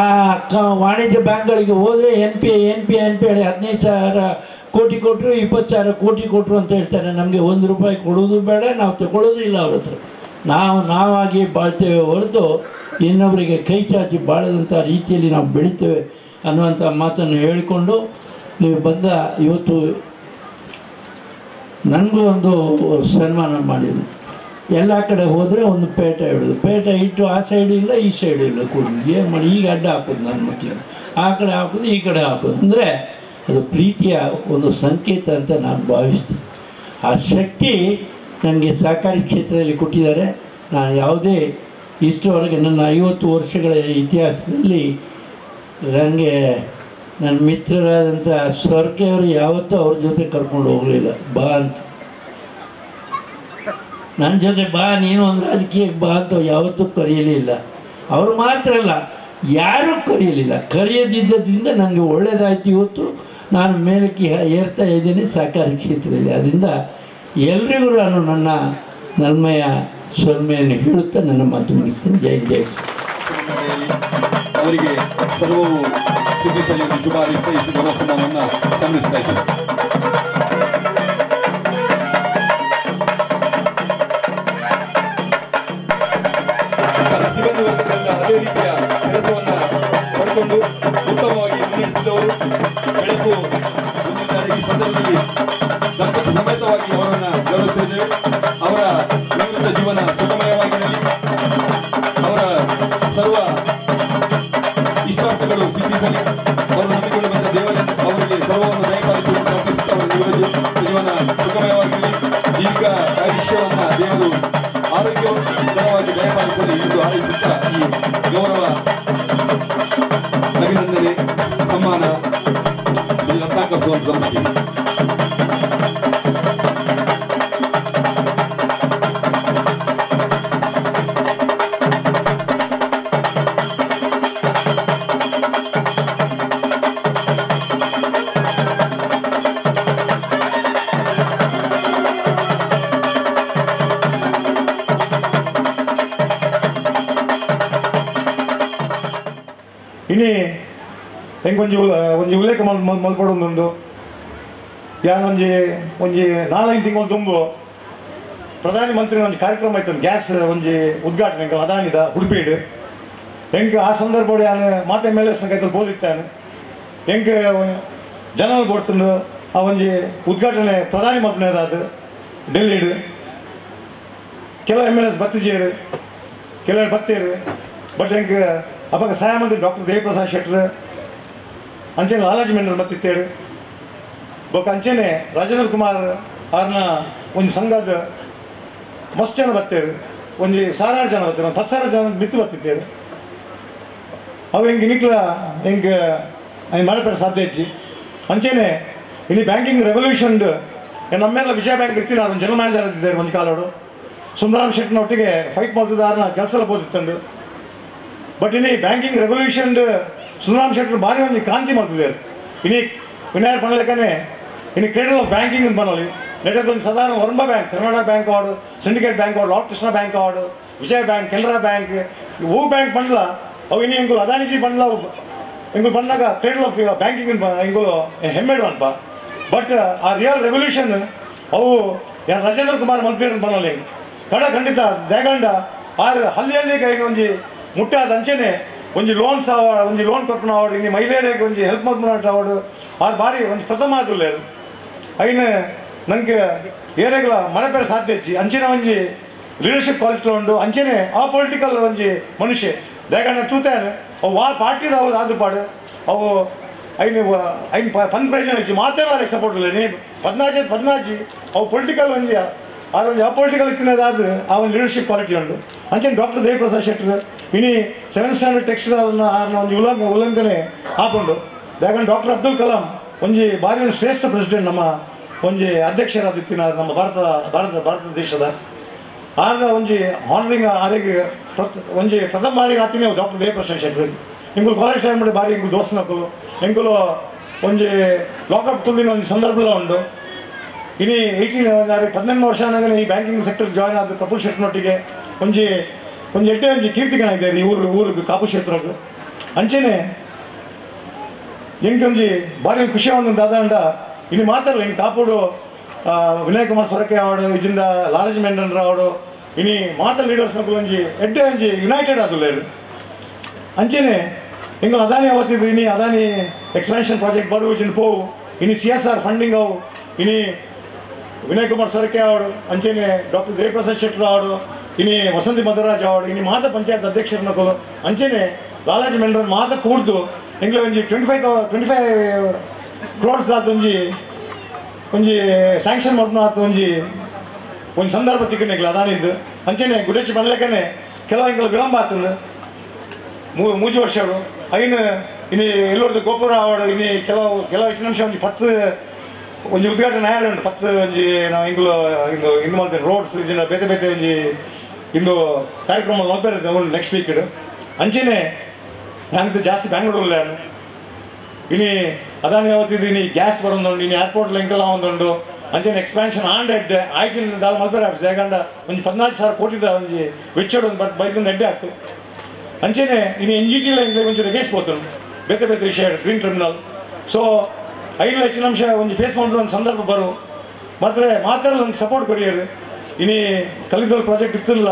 ಆ ಕ ವಾಣಿಜ್ಯ ಬ್ಯಾಂಕ್ಗಳಿಗೆ ಹೋದರೆ N P N P N P ಹೇಳಿ ಹದಿನೈದು ಸಾವಿರ ಕೋಟಿ ಕೊಟ್ಟರು ಇಪ್ಪತ್ತು ಸಾವಿರ ಕೋಟಿ ಕೊಟ್ಟರು ಅಂತ ಹೇಳ್ತಾರೆ. ನಮಗೆ ಒಂದು ರೂಪಾಯಿ ಕೊಡೋದು ಬೇಡ, ನಾವು ತಗೊಳ್ಳೋದು ಇಲ್ಲ ಅವ್ರ ಹತ್ರ. ನಾವು ನಾವಾಗಿ ಬಾಳ್ತೇವೆ ಹೊರತು ಇನ್ನೊಬ್ಬರಿಗೆ ಕೈ ಚಾಚಿ ಬಾಳದಂಥ ರೀತಿಯಲ್ಲಿ ನಾವು ಬೆಳಿತೇವೆ ಅನ್ನುವಂಥ ಮಾತನ್ನು ಹೇಳಿಕೊಂಡು ನೀವು ಬಂದ ಇವತ್ತು ನನಗೂ ಒಂದು ಸನ್ಮಾನ ಮಾಡಿದ್ರು. ಎಲ್ಲ ಕಡೆ ಹೋದರೆ ಒಂದು ಪೇಟ ಇಡೋದು ಪೇಟ ಇಟ್ಟು ಆ ಸೈಡ್ ಇಲ್ಲ, ಈ ಸೈಡ್ ಇಲ್ಲ ಕೂಡ ಏನು ಮಾಡಿ? ಈಗ ಅಡ್ಡ ಹಾಕೋದು ನನ್ನ ಮಕ್ಕಳು ಆ ಕಡೆ ಹಾಕೋದು, ಈ ಕಡೆ ಹಾಕೋದು. ಅಂದರೆ ಅದು ಪ್ರೀತಿಯ ಒಂದು ಸಂಕೇತ ಅಂತ ನಾನು ಭಾವಿಸ್ತೀನಿ. ಆ ಶಕ್ತಿ ನನಗೆ ಸಹಕಾರಿ ಕ್ಷೇತ್ರದಲ್ಲಿ ಕೊಟ್ಟಿದ್ದಾರೆ. ನಾನು ಯಾವುದೇ ಇಷ್ಟರವರೆಗೆ ನನ್ನ ಐವತ್ತು ವರ್ಷಗಳ ಇತಿಹಾಸದಲ್ಲಿ ನನಗೆ ನನ್ನ ಮಿತ್ರರಾದಂಥ ಸ್ವರ್ಗೆ ಅವರು ಯಾವತ್ತೂ ಅವ್ರ ಜೊತೆ ಕರ್ಕೊಂಡು ಹೋಗಲಿಲ್ಲ. ಬಾ ಅಂತ. ನನ್ನ ಜೊತೆ ಬಾ, ನೀನು ಒಂದು ರಾಜಕೀಯಕ್ಕೆ ಬಾ ಅಂತ ಯಾವತ್ತೂ ಕರೆಯಲಿಲ್ಲ. ಅವರು ಮಾತ್ರ ಅಲ್ಲ, ಯಾರೂ ಕರೆಯಲಿಲ್ಲ. ಕರೆಯದಿದ್ದರಿಂದ ನನಗೆ ಒಳ್ಳೆಯದಾಯ್ತು ಇವತ್ತು. ನಾನು ಮೇಲಕ್ಕೆ ಏರ್ತಾ ಇದ್ದೀನಿ ಸಹಕಾರಿ ಕ್ಷೇತ್ರದಲ್ಲಿ. ಅದರಿಂದ ಎಲ್ರಿಗೂ ನಾನು ನನ್ನ ನನ್ಮೆಯ ಸೊಲ್ಮೆಯನ್ನು ಹೇಳುತ್ತಾ ನನ್ನ ಮಾತು ಮುಗಿಸ್ತೇನೆ. ಜೈ ಜೈ. ಅವರಿಗೆ ಸರ್ವವು ಸಿದ್ಧಿಸಲಿ ಶುಭ ಸಲ್ಲಿಸ್ತಾ ಇದ್ದೇನೆ. ಉತ್ತಮವಾಗಿ ದಂಪತಿ ಸಮೇತವಾಗಿ ಅವರನ್ನು ಅವರ ನಿವೃತ್ತ ಜೀವನ ಸುಖಮಯವಾಗಿರಲಿ ಅವರ ಸರ್ವ ಇಷ್ಟಾರ್ಥಗಳು ಸಿದ್ಧಿಸಲಿ. ಅವರು ನಂಬಿಕೊಂಡು ಬಂದ ದೇವರನ್ನು ಅವರಿಗೆ ಸರ್ವವನ್ನು ದಯಪಾಲಿಸುವಂತ ಜೀವನ ಸುಖಮಯವಾಗಿರಲಿ ದೀರ್ಘ ಆಯುಷ್ಯವನ್ನು ದೇವರು ಆರೋಗ್ಯಕರವಾಗಿ ದಯಪಾಲಿಸಲಿ ಎಂದು ಆಲೋಚಿಸುತ್ತಾ ಈ ಗೌರವ, ಅಭಿನಂದನೆ ಸಮ್ಮಾನ ದಂಪತಿ ಇನಿ ಹೆಂಗೊಂಜಿ ಒಂಜಿ ಉಲ್ಲೇಖ ಮಲ್ ಮಲ್ ಮಲ್ಪಡೊಂದುಂಡು ಯಾನೊಂಜಿ ಒಂಜಿ ನಾಲ್ಕೈದು ತಿಂಗಳು ತುಂಬು ಪ್ರಧಾನಿ ಮಂತ್ರಿ ಒಂಜಿ ಕಾರ್ಯಕ್ರಮ ಆಯ್ತು ಗ್ಯಾಸ್ ಒಂಜಿ ಉದ್ಘಾಟನೆ ಅದಾನಿದ ಉಡುಪಿಡ್ ಹೆಂಗೆ ಆ ಸಂದರ್ಭ ಯಾನು ಮಾತೆ ಮೇಲೆ ಕೈತಲ್ ಬೋದಿತ್ತಾನೆ ಹೆಂಗೆ ಜನರು ಬರ್ತಂದು ಆ ಒಂಜಿ ಉದ್ಘಾಟನೆ ಪ್ರಧಾನಿ ಮಲ್ಪನೇದಾದ ಡೆಲ್ಲಿಡ್ ಕೆಲವು ಎಂ ಎಲ್ ಎಸ್ ಬತ್ತಿಜೇರು ಕೆಲವರು ಬತ್ತೇರು ಬಟ್ ಹೆಂಗೆ ಅವಾಗ ಸಹಾಯ ಮಂತ್ರಿ ಡಾಕ್ಟರ್ ದೇವಪ್ರಸಾದ್ ಶೆಟ್ರ್ ಅಂಚೆನೆ ಲಾಲಾಜಿ ಮೆಂಡರ್ ಮತ್ತಿತ್ತೇರು ಬೊಕ್ಕ ಅಂಚೆನೆ ರಾಜೇಂದ್ರ ಕುಮಾರ್ ಅವ್ರನ್ನ ಒಂದು ಸಂಘದ ಮಸ್ತ್ ಜನ ಬತ್ತೇರು ಒಂದು ಸಾವಿರಾರು ಜನ ಬರ್ತಾರೆ ಒಂದು ಹತ್ತು ಸಾವಿರ ಜನ ಮಿತ್ತು ಬರ್ತಿದ್ದೇವೆ ಅವು ಹಿಂಗೆ ನಿಕ್ಲ ಹಿಂಗೆ ಹಿಂಗೆ ಮಾಡಬೇಡ ಸಾಧ್ಯ ಹೆಚ್ಚಿ ಅಂಚೆನೆ ಇಲ್ಲಿ ಬ್ಯಾಂಕಿಂಗ್ ರೆವಲ್ಯೂಷನ್ ನಮ್ಮೆಲ್ಲ ವಿಜಯ ಬ್ಯಾಂಕ್ ಇರ್ತೀನಿ ಅದನ್ನು ಜನ ಮ್ಯಾನೇಜರ್ ಇದ್ದಾರೆ ಒಂದು ಕಾಲೋಡು ಸುಂದರಾಮ್ ಶೆಟ್ಟಿನ ಒಟ್ಟಿಗೆ ಫೈಟ್ ಮಾಡ್ತಿದ್ದಾರನ್ನ ಕೆಲಸ ಎಲ್ಲ ಬೋದಿತ್ತಂಡು ಬಟ್ ಇನ್ನಿ ಬ್ಯಾಂಕಿಂಗ್ ರೆವಲ್ಯೂಷನ್ ಸುನಾಮ್ ಶೆಟ್ಟರ್ ಭಾರಿ ಒಂದು ಕ್ರಾಂತಿ ಮಾಡ್ತಿದ್ದಾರೆ ಇನಿ ವಿನಾಯಕ್ ಪಣಲೆಕ್ಕನೆ ಇನ್ನು ಕ್ರೇಡಲ್ ಆಫ್ ಬ್ಯಾಂಕಿಂಗ್ ಅಂತ ಬನ್ನಲಿ ಲೆಟರ್ ಒಂದು ಸಾಧಾರಣ Varma bank Karnataka bank award syndicate bank award lord Krishna bank ಆಡು ವಿಜಯ ಬ್ಯಾಂಕ್ ಕೆನರಾ ಬ್ಯಾಂಕ್ ಹೂ ಬ್ಯಾಂಕ್ ಬಂದ್ಲ ಅವು ಇನ್ನು ಇಂಗುಲು ಅದಾನಿಜಿ ಬಂದ್ಲ ಇಂಗುಲು ಬಂದಾಗ ಕ್ರೇಡಲ್ ಆಫ್ ಬ್ಯಾಂಕಿಂಗ್ ಇಂಗುಲು ಹೆಮ್ಮೆಡು ಅನ್ಪ ಬಟ್ ಆ ರಿಯಲ್ ರೆವಲ್ಯೂಷನ್ ಅವು ರಾಜೇಂದ್ರ ಕುಮಾರ್ ಮಂತ್ರಿ ಅಂತ ಬನ್ನಲ್ಲಿ ಕಡ ಖಂಡಿತ ದೇಗಂಡ ಆರು ಹಳ್ಳಿಯಲ್ಲಿ ಹಲ್ಲಿ ಒಂಜಿ ಮುಟ್ಟಾದಂಚೆನೆ ಒಂಜಿ ಲೋನ್ ಸಾವ ಒಂಜಿ ಲೋನ್ ಕೊಟ್ಟನ ಅವಾರ್ಡ್ ನಿ ಮಹಿಳೆಯರಿಗೆ ಒಂಜಿ ಹೆಲ್ಪ್ ಮಾಡ್ಬಿಡ ಅವಾರ್ಡ್ ಆರು ಬಾರಿ ಒಂಜಿ ಪ್ರಥಮ ಆದುಲ್ಲೇ ಐನೆ ನನಗೆ ಏರೆಗಳ ಮನೆ ಬೇರೆ ಸಾಧ್ಯ ಇಚ್ಚಿ ಅಂಚೆನೆ ಒಂಜಿ ಲೀಡರ್ಶಿಪ್ ಕ್ವಾಲಿಟಿ ಉಂಡು ಅಂಚೆನೆ ಆ ಪೊಲಿಟಿಕಲ್ ಒಂಜಿ ಮನುಷ್ಯ. ದೇಗಣ್ಣ ತೂತಾನೆ. ಅವು ಆ ಪಾರ್ಟಿ ಅವು ಆದ ಪಾಡು. ಅವು ಅಯ್ಯನ ಅಯ್ಯನ ಫಂಡ್ ಪ್ರೈಸ್ ಇಚ್ಚಿ ಮಾತಾಡೋರಿಗೆ ಸಪೋರ್ಟ್ ಇಲ್ಲ. ನೀ ಪದ್ಮಾಜಿ ಪದ್ಮಾಜಿ. ಅವು ಪೊಲಿಟಿಕಲ್ ಒಂಜಿ ಒಂದು ಅಪೊಲಿಟಿಕಲ್ ತಿನ್ನೋದಾದ್ರೆ ಆ ಒಂದು ಲೀಡರ್ಶಿಪ್ ಕ್ವಾಲಿಟಿ ಉಂಟು. ಅಂಚನೆ ಡಾಕ್ಟರ್ ದೇವಪ್ರಸಾದ್ ಶೆಟ್ಟರ್ ಇನಿ ಸೆವೆನ್ ಸ್ಟ್ಯಾಂಡರ್ಡ್ ಟೆಕ್ಸ್ಟ್ ಆರ್ನ ಒಂದು ಉಲ್ಲಂಘ ಉಲ್ಲಂಘನೆ ಹಾಕೊಂಡು ಯಾಕಂದ್ರೆ ಡಾಕ್ಟರ್ ಅಬ್ದುಲ್ ಕಲಾಂ ಒಂಜಿ ಬಾರಿ ಒಂದು ಶ್ರೇಷ್ಠ ಪ್ರೆಸಿಡೆಂಟ್ ನಮ್ಮ ಒಂಜಿ ಅಧ್ಯಕ್ಷರಾದಿತ್ತಿನ ನಮ್ಮ ಭಾರತ ಭಾರತ ಭಾರತ ದೇಶದ. ಆಗ ಒಂಜಿ ಹಾನರಿಂಗ್ ಆರಿಗೆ ಒಂಜಿ ಪ್ರಥಮ ಬಾರಿಗೆ ಆತೀನಿ ಡಾಕ್ಟರ್ ದೇವಪ್ರಸಾದ್ ಶೆಟ್ಟರ್. ಇಂಗುಲು ಕಾಲೇಜ್ ಟೈಮ್ ಬಾರಿ ಇಂಗುಲು ದೋಸ್ನಕ್ಕಲು ಇಂಗುಲು ಒಂಜಿ ಲಾಕಪ್ ಕುಲ್ಲಿನ ಒಂದು ಸಂದರ್ಭಲ ಉಂಡು ಇನಿ ಏಯ್ಟೀನ್ ಹದಿನೆಂಟು ವರ್ಷ ಆನಾಗ ಈ ಬ್ಯಾಂಕಿಂಗ್ ಸೆಕ್ಟರ್ ಜಾಯ್ನ್ ಆದ ಕಪೂರ್ ಶೆಟ್ನೊಟ್ಟಿಗೆ ಒಂಜಿ ಒಂಜಿ ಎಡ್ಡೆ ಒಂಜಿ ಕೀರ್ತಿಗಣ ಇದೆ, ಈ ಊರು ಊರಿಗೆ ಕಾಪು ಕ್ಷೇತ್ರ ಅಂಚೆನೆ ಎಂಕೊಂಜಿ ಭಾರಿ ಖುಷಿ ಒಂದು ದಾದಾಂಡ ಇಲ್ಲಿ ಮಾತಾಡಲ್ಲ ಹಿಂಗೆ ಕಾಪುಡು ವಿನಯ್ ಕುಮಾರ್ ಸೊರಕೆ ಆವಡು ಇಜಿಂದ ಲಾಲಜ್ ಮೆಂಡನ್ ಆವಡು ಇನಿ ಮಾತಲ್ ಲೀಡರ್ಸ್ ಒಂಜಿ ಎಡ್ಡೆ ಒಂಜಿ ಯುನೈಟೆಡ್ ಆದುಲ್ಲ ಅಂಚೆನೆ ಹಿಂಗೆ ಅದಾನಿ ಅವತ್ತಿದ್ರು ಇನಿ ಅದಾನಿ ಎಕ್ಸ್ಪಾನ್ಷನ್ ಪ್ರಾಜೆಕ್ಟ್ ಬರು ಇಜಿನ್ ಪೋವು ಇನಿ ಸಿ ಎಸ್ ಆರ್ ಫಂಡಿಂಗ್ ಅವು ಇನಿ ವಿನಯ್ ಕುಮಾರ್ ಸೊರಕೆ ಅವರು ಅಂಚೆನೆ ಡಾಕ್ಟರ್ ದೇವಪ್ರಸಾದ್ ಶೆಟ್ಟರ್ ಅವರು ಇನಿ ವಸಂತಿ ಮಧುರಾಜ್ ಅವರು ಇನಿ ಮಾತ ಪಂಚಾಯತ್ ಅಧ್ಯಕ್ಷರು ನಕಲು ಅಂಚೆನೆ ಲಾಲಾಜಿ ಮೆಂಡ್ರನ್ ಮಾತ ಕೂಡ್ದು ಎಂಗ್ಲ ಒಂಜಿ twenty five twenty five crores ದಾತ ಒಂಜಿ ಒಂಜಿ ಸ್ಯಾಂಕ್ಷನ್ ಮಾಡ್ದು ಆತ ಒಂಜಿ ಒಂದು ಸಂದರ್ಭ ತಿಕ್ಕಣಿಗ್ಲ ಅದಾನಿದ್ದು. ಅಂಚೆನೆ ಗುಡೇಚಿ ಬನ್ಲೆಕ್ಕನೆ ಕೆಲವು ಎಂಗ್ಲ ವಿಳಂಬ ಆತಂದು ಮೂ, ಮೂಜಿ ವರ್ಷಗಳು ಐನು, ಇನ್ನು ಎಲ್ಲರದ್ದು ಗೋಪುರ ಅವರು ಇನ್ನು ಕೆಲವು ಕೆಲವು ಹೆಚ್ಚಿನ ನಿಮಿಷ ಒಂದು ಪತ್ತು ಒಂಜಿ ಉದ್ಘಾಟನೆ ಆಯಲೆ ಉಂಡು ಪತ್ತು ಒಂಜಿ ನಾವು ಇಂಗ್ಲು, ಇಂದು ಇಂದು ಮಾಡ್ತೇವೆ ರೋಡ್ಸ್ ಇಂಜಿನ ಬೇತೆ ಬೇತೆ ಒಂಜಿ ಇಂದು ಕಾರ್ಯಕ್ರಮ ನೋಡ್ತಾರೆ ಉಂಡು ನೆಕ್ಸ್ಟ್ ವೀಕ್ ಅಂಚೆನೆ ನಾನಿದ್ದು ಜಾಸ್ತಿ ಬ್ಯಾಂಗ್ಳೂರಲ್ಲ ಇನಿ ಅದಾನಿ ಯಾವತ್ತಿದ್ದು ಇನಿ ಗ್ಯಾಸ್ ಬರೋದುಂಡು ಇನ್ನು ಏರ್ಪೋರ್ಟ್ ಲಿಂಕೆಲ್ಲ ಒಂದುಂಡು ಅಂಚೆನೆ ಎಕ್ಸ್ಪ್ಯಾನ್ಷನ್ ಆನ್ ಎಡ್ಡೆ ಆಯ್ತಿನ ದಾಲ್ ಮಾಡ್ತಾರೆ ಆಫೀಸ್ ಯಾಕಂಡ ಒಂದು ಪದ್ನಾಲ್ಕು ಸಾವಿರ ಕೋಟಿದ ಒಂದು ವೆಚ್ಚಡ್ ಒಂದು ಬಟ್ ಬೈದಿಂದ ಎಡ್ಡೆ ಆಗ್ತು. ಅಂಚೆನೆ ಇನ್ನು ಎನ್ ಜಿ ಟಿ ಲೈನ್ ಒಂಚೂರು ಎಗೇಸ್ಟ್ ಬೇತೆ ಬೇತೆ ವಿಷಯ ಗ್ರೀನ್ ಟ್ರಿಬ್ಯುನಲ್ ಸೊ ಐದು ಹೆಚ್ಚಿನ ಅಂಶ ಒಂದು ಫೇಸ್ ಮಾಡಿದ ಒಂದು ಸಂದರ್ಭ ಬರು. ಮಾತ್ರ ಮಾತ್ರ ನನಗೆ ಸಪೋರ್ಟ್ ಕೊರಿಯರು ಇನಿ ಕಲಿತಲ್ ಪ್ರಾಜೆಕ್ಟ್ ಇತ್ತಿಲ್ಲ,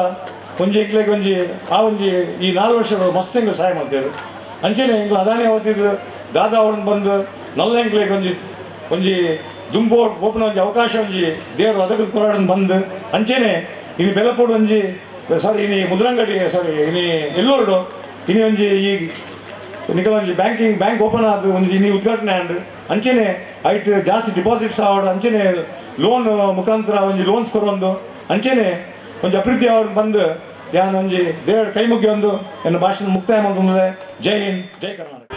ಒಂಜಿ ಎಂಕ್ಲೆಗೆ ಒಂಜಿ, ಆ ಒಂಜಿ ಈ ನಾಲ್ಕು ವರ್ಷಗಳು ಮಸ್ತ್ ಹೆಂಗೆ ಸಹಾಯ ಮಾಡ್ತೇವೆ ಅಂಚೆನೆ ಹಿಂಗೆ ಅದಾನಿ ಅವತ್ತಿದ್ದು ದಾದಾ ಅವ್ರನ್ನ ಬಂದು ನಲ್ಲ ಎಂಕ್ಲೆಗೆ ಒಂಜಿ ಒಂಜಿ ದುಂಬು ಓಪನ್ ಒಂಜಿ ಅವಕಾಶ ಒಂಜಿ ದೇವರು ಅದಕ್ಕೆ ಕೊರಾಡನ್ ಬಂದು, ಅಂಚೆನೆ ಇನ್ನು ಬೆಲಪೋಡು ಒಂಜಿ ಸಾರಿ ಇನಿ ಮುದ್ರಂಗಡಿ ಸಾರಿ ಇನಿ ಎಲ್ಲೋರ್ಡು, ಇನಿ ಒಂಜಿ ಈ ನಿಖಲ ಒಂಜಿ ಬ್ಯಾಂಕಿಂಗ್ ಬ್ಯಾಂಕ್ ಓಪನ್ ಆದ ಒಂಜಿ, ಇನಿ ಉದ್ಘಾಟನೆ ಆಂಡ್ ಅಂಚೆನೆ ಐಟ್ ಜಾಸ್ತಿ ಡಿಪಾಸಿಟ್ಸ್ ಆವಡ ಅಂಚೆನೆ ಲೋನ್ ಮುಖಾಂತರ ಒಂಜಿ ಲೋನ್ಸ್ ಕೊರೊಂದು ಅಂಚೆನೆ ಒಂಜಿ ಅಭಿವೃದ್ಧಿ ಆವಡ್ ಬಂದು, ಯಾನ್ ಒಂಜಿ ದೇವರ ಕೈ ಮುಗಿಯೊಂದು ಎನ್ನ ಭಾಷಣ ಮುಕ್ತಾಯ ಮಾಡ್ತಂದ್ರೆ ಜೈ ಹಿಂದ್, ಜೈ ಕರ್ನಾಟಕ.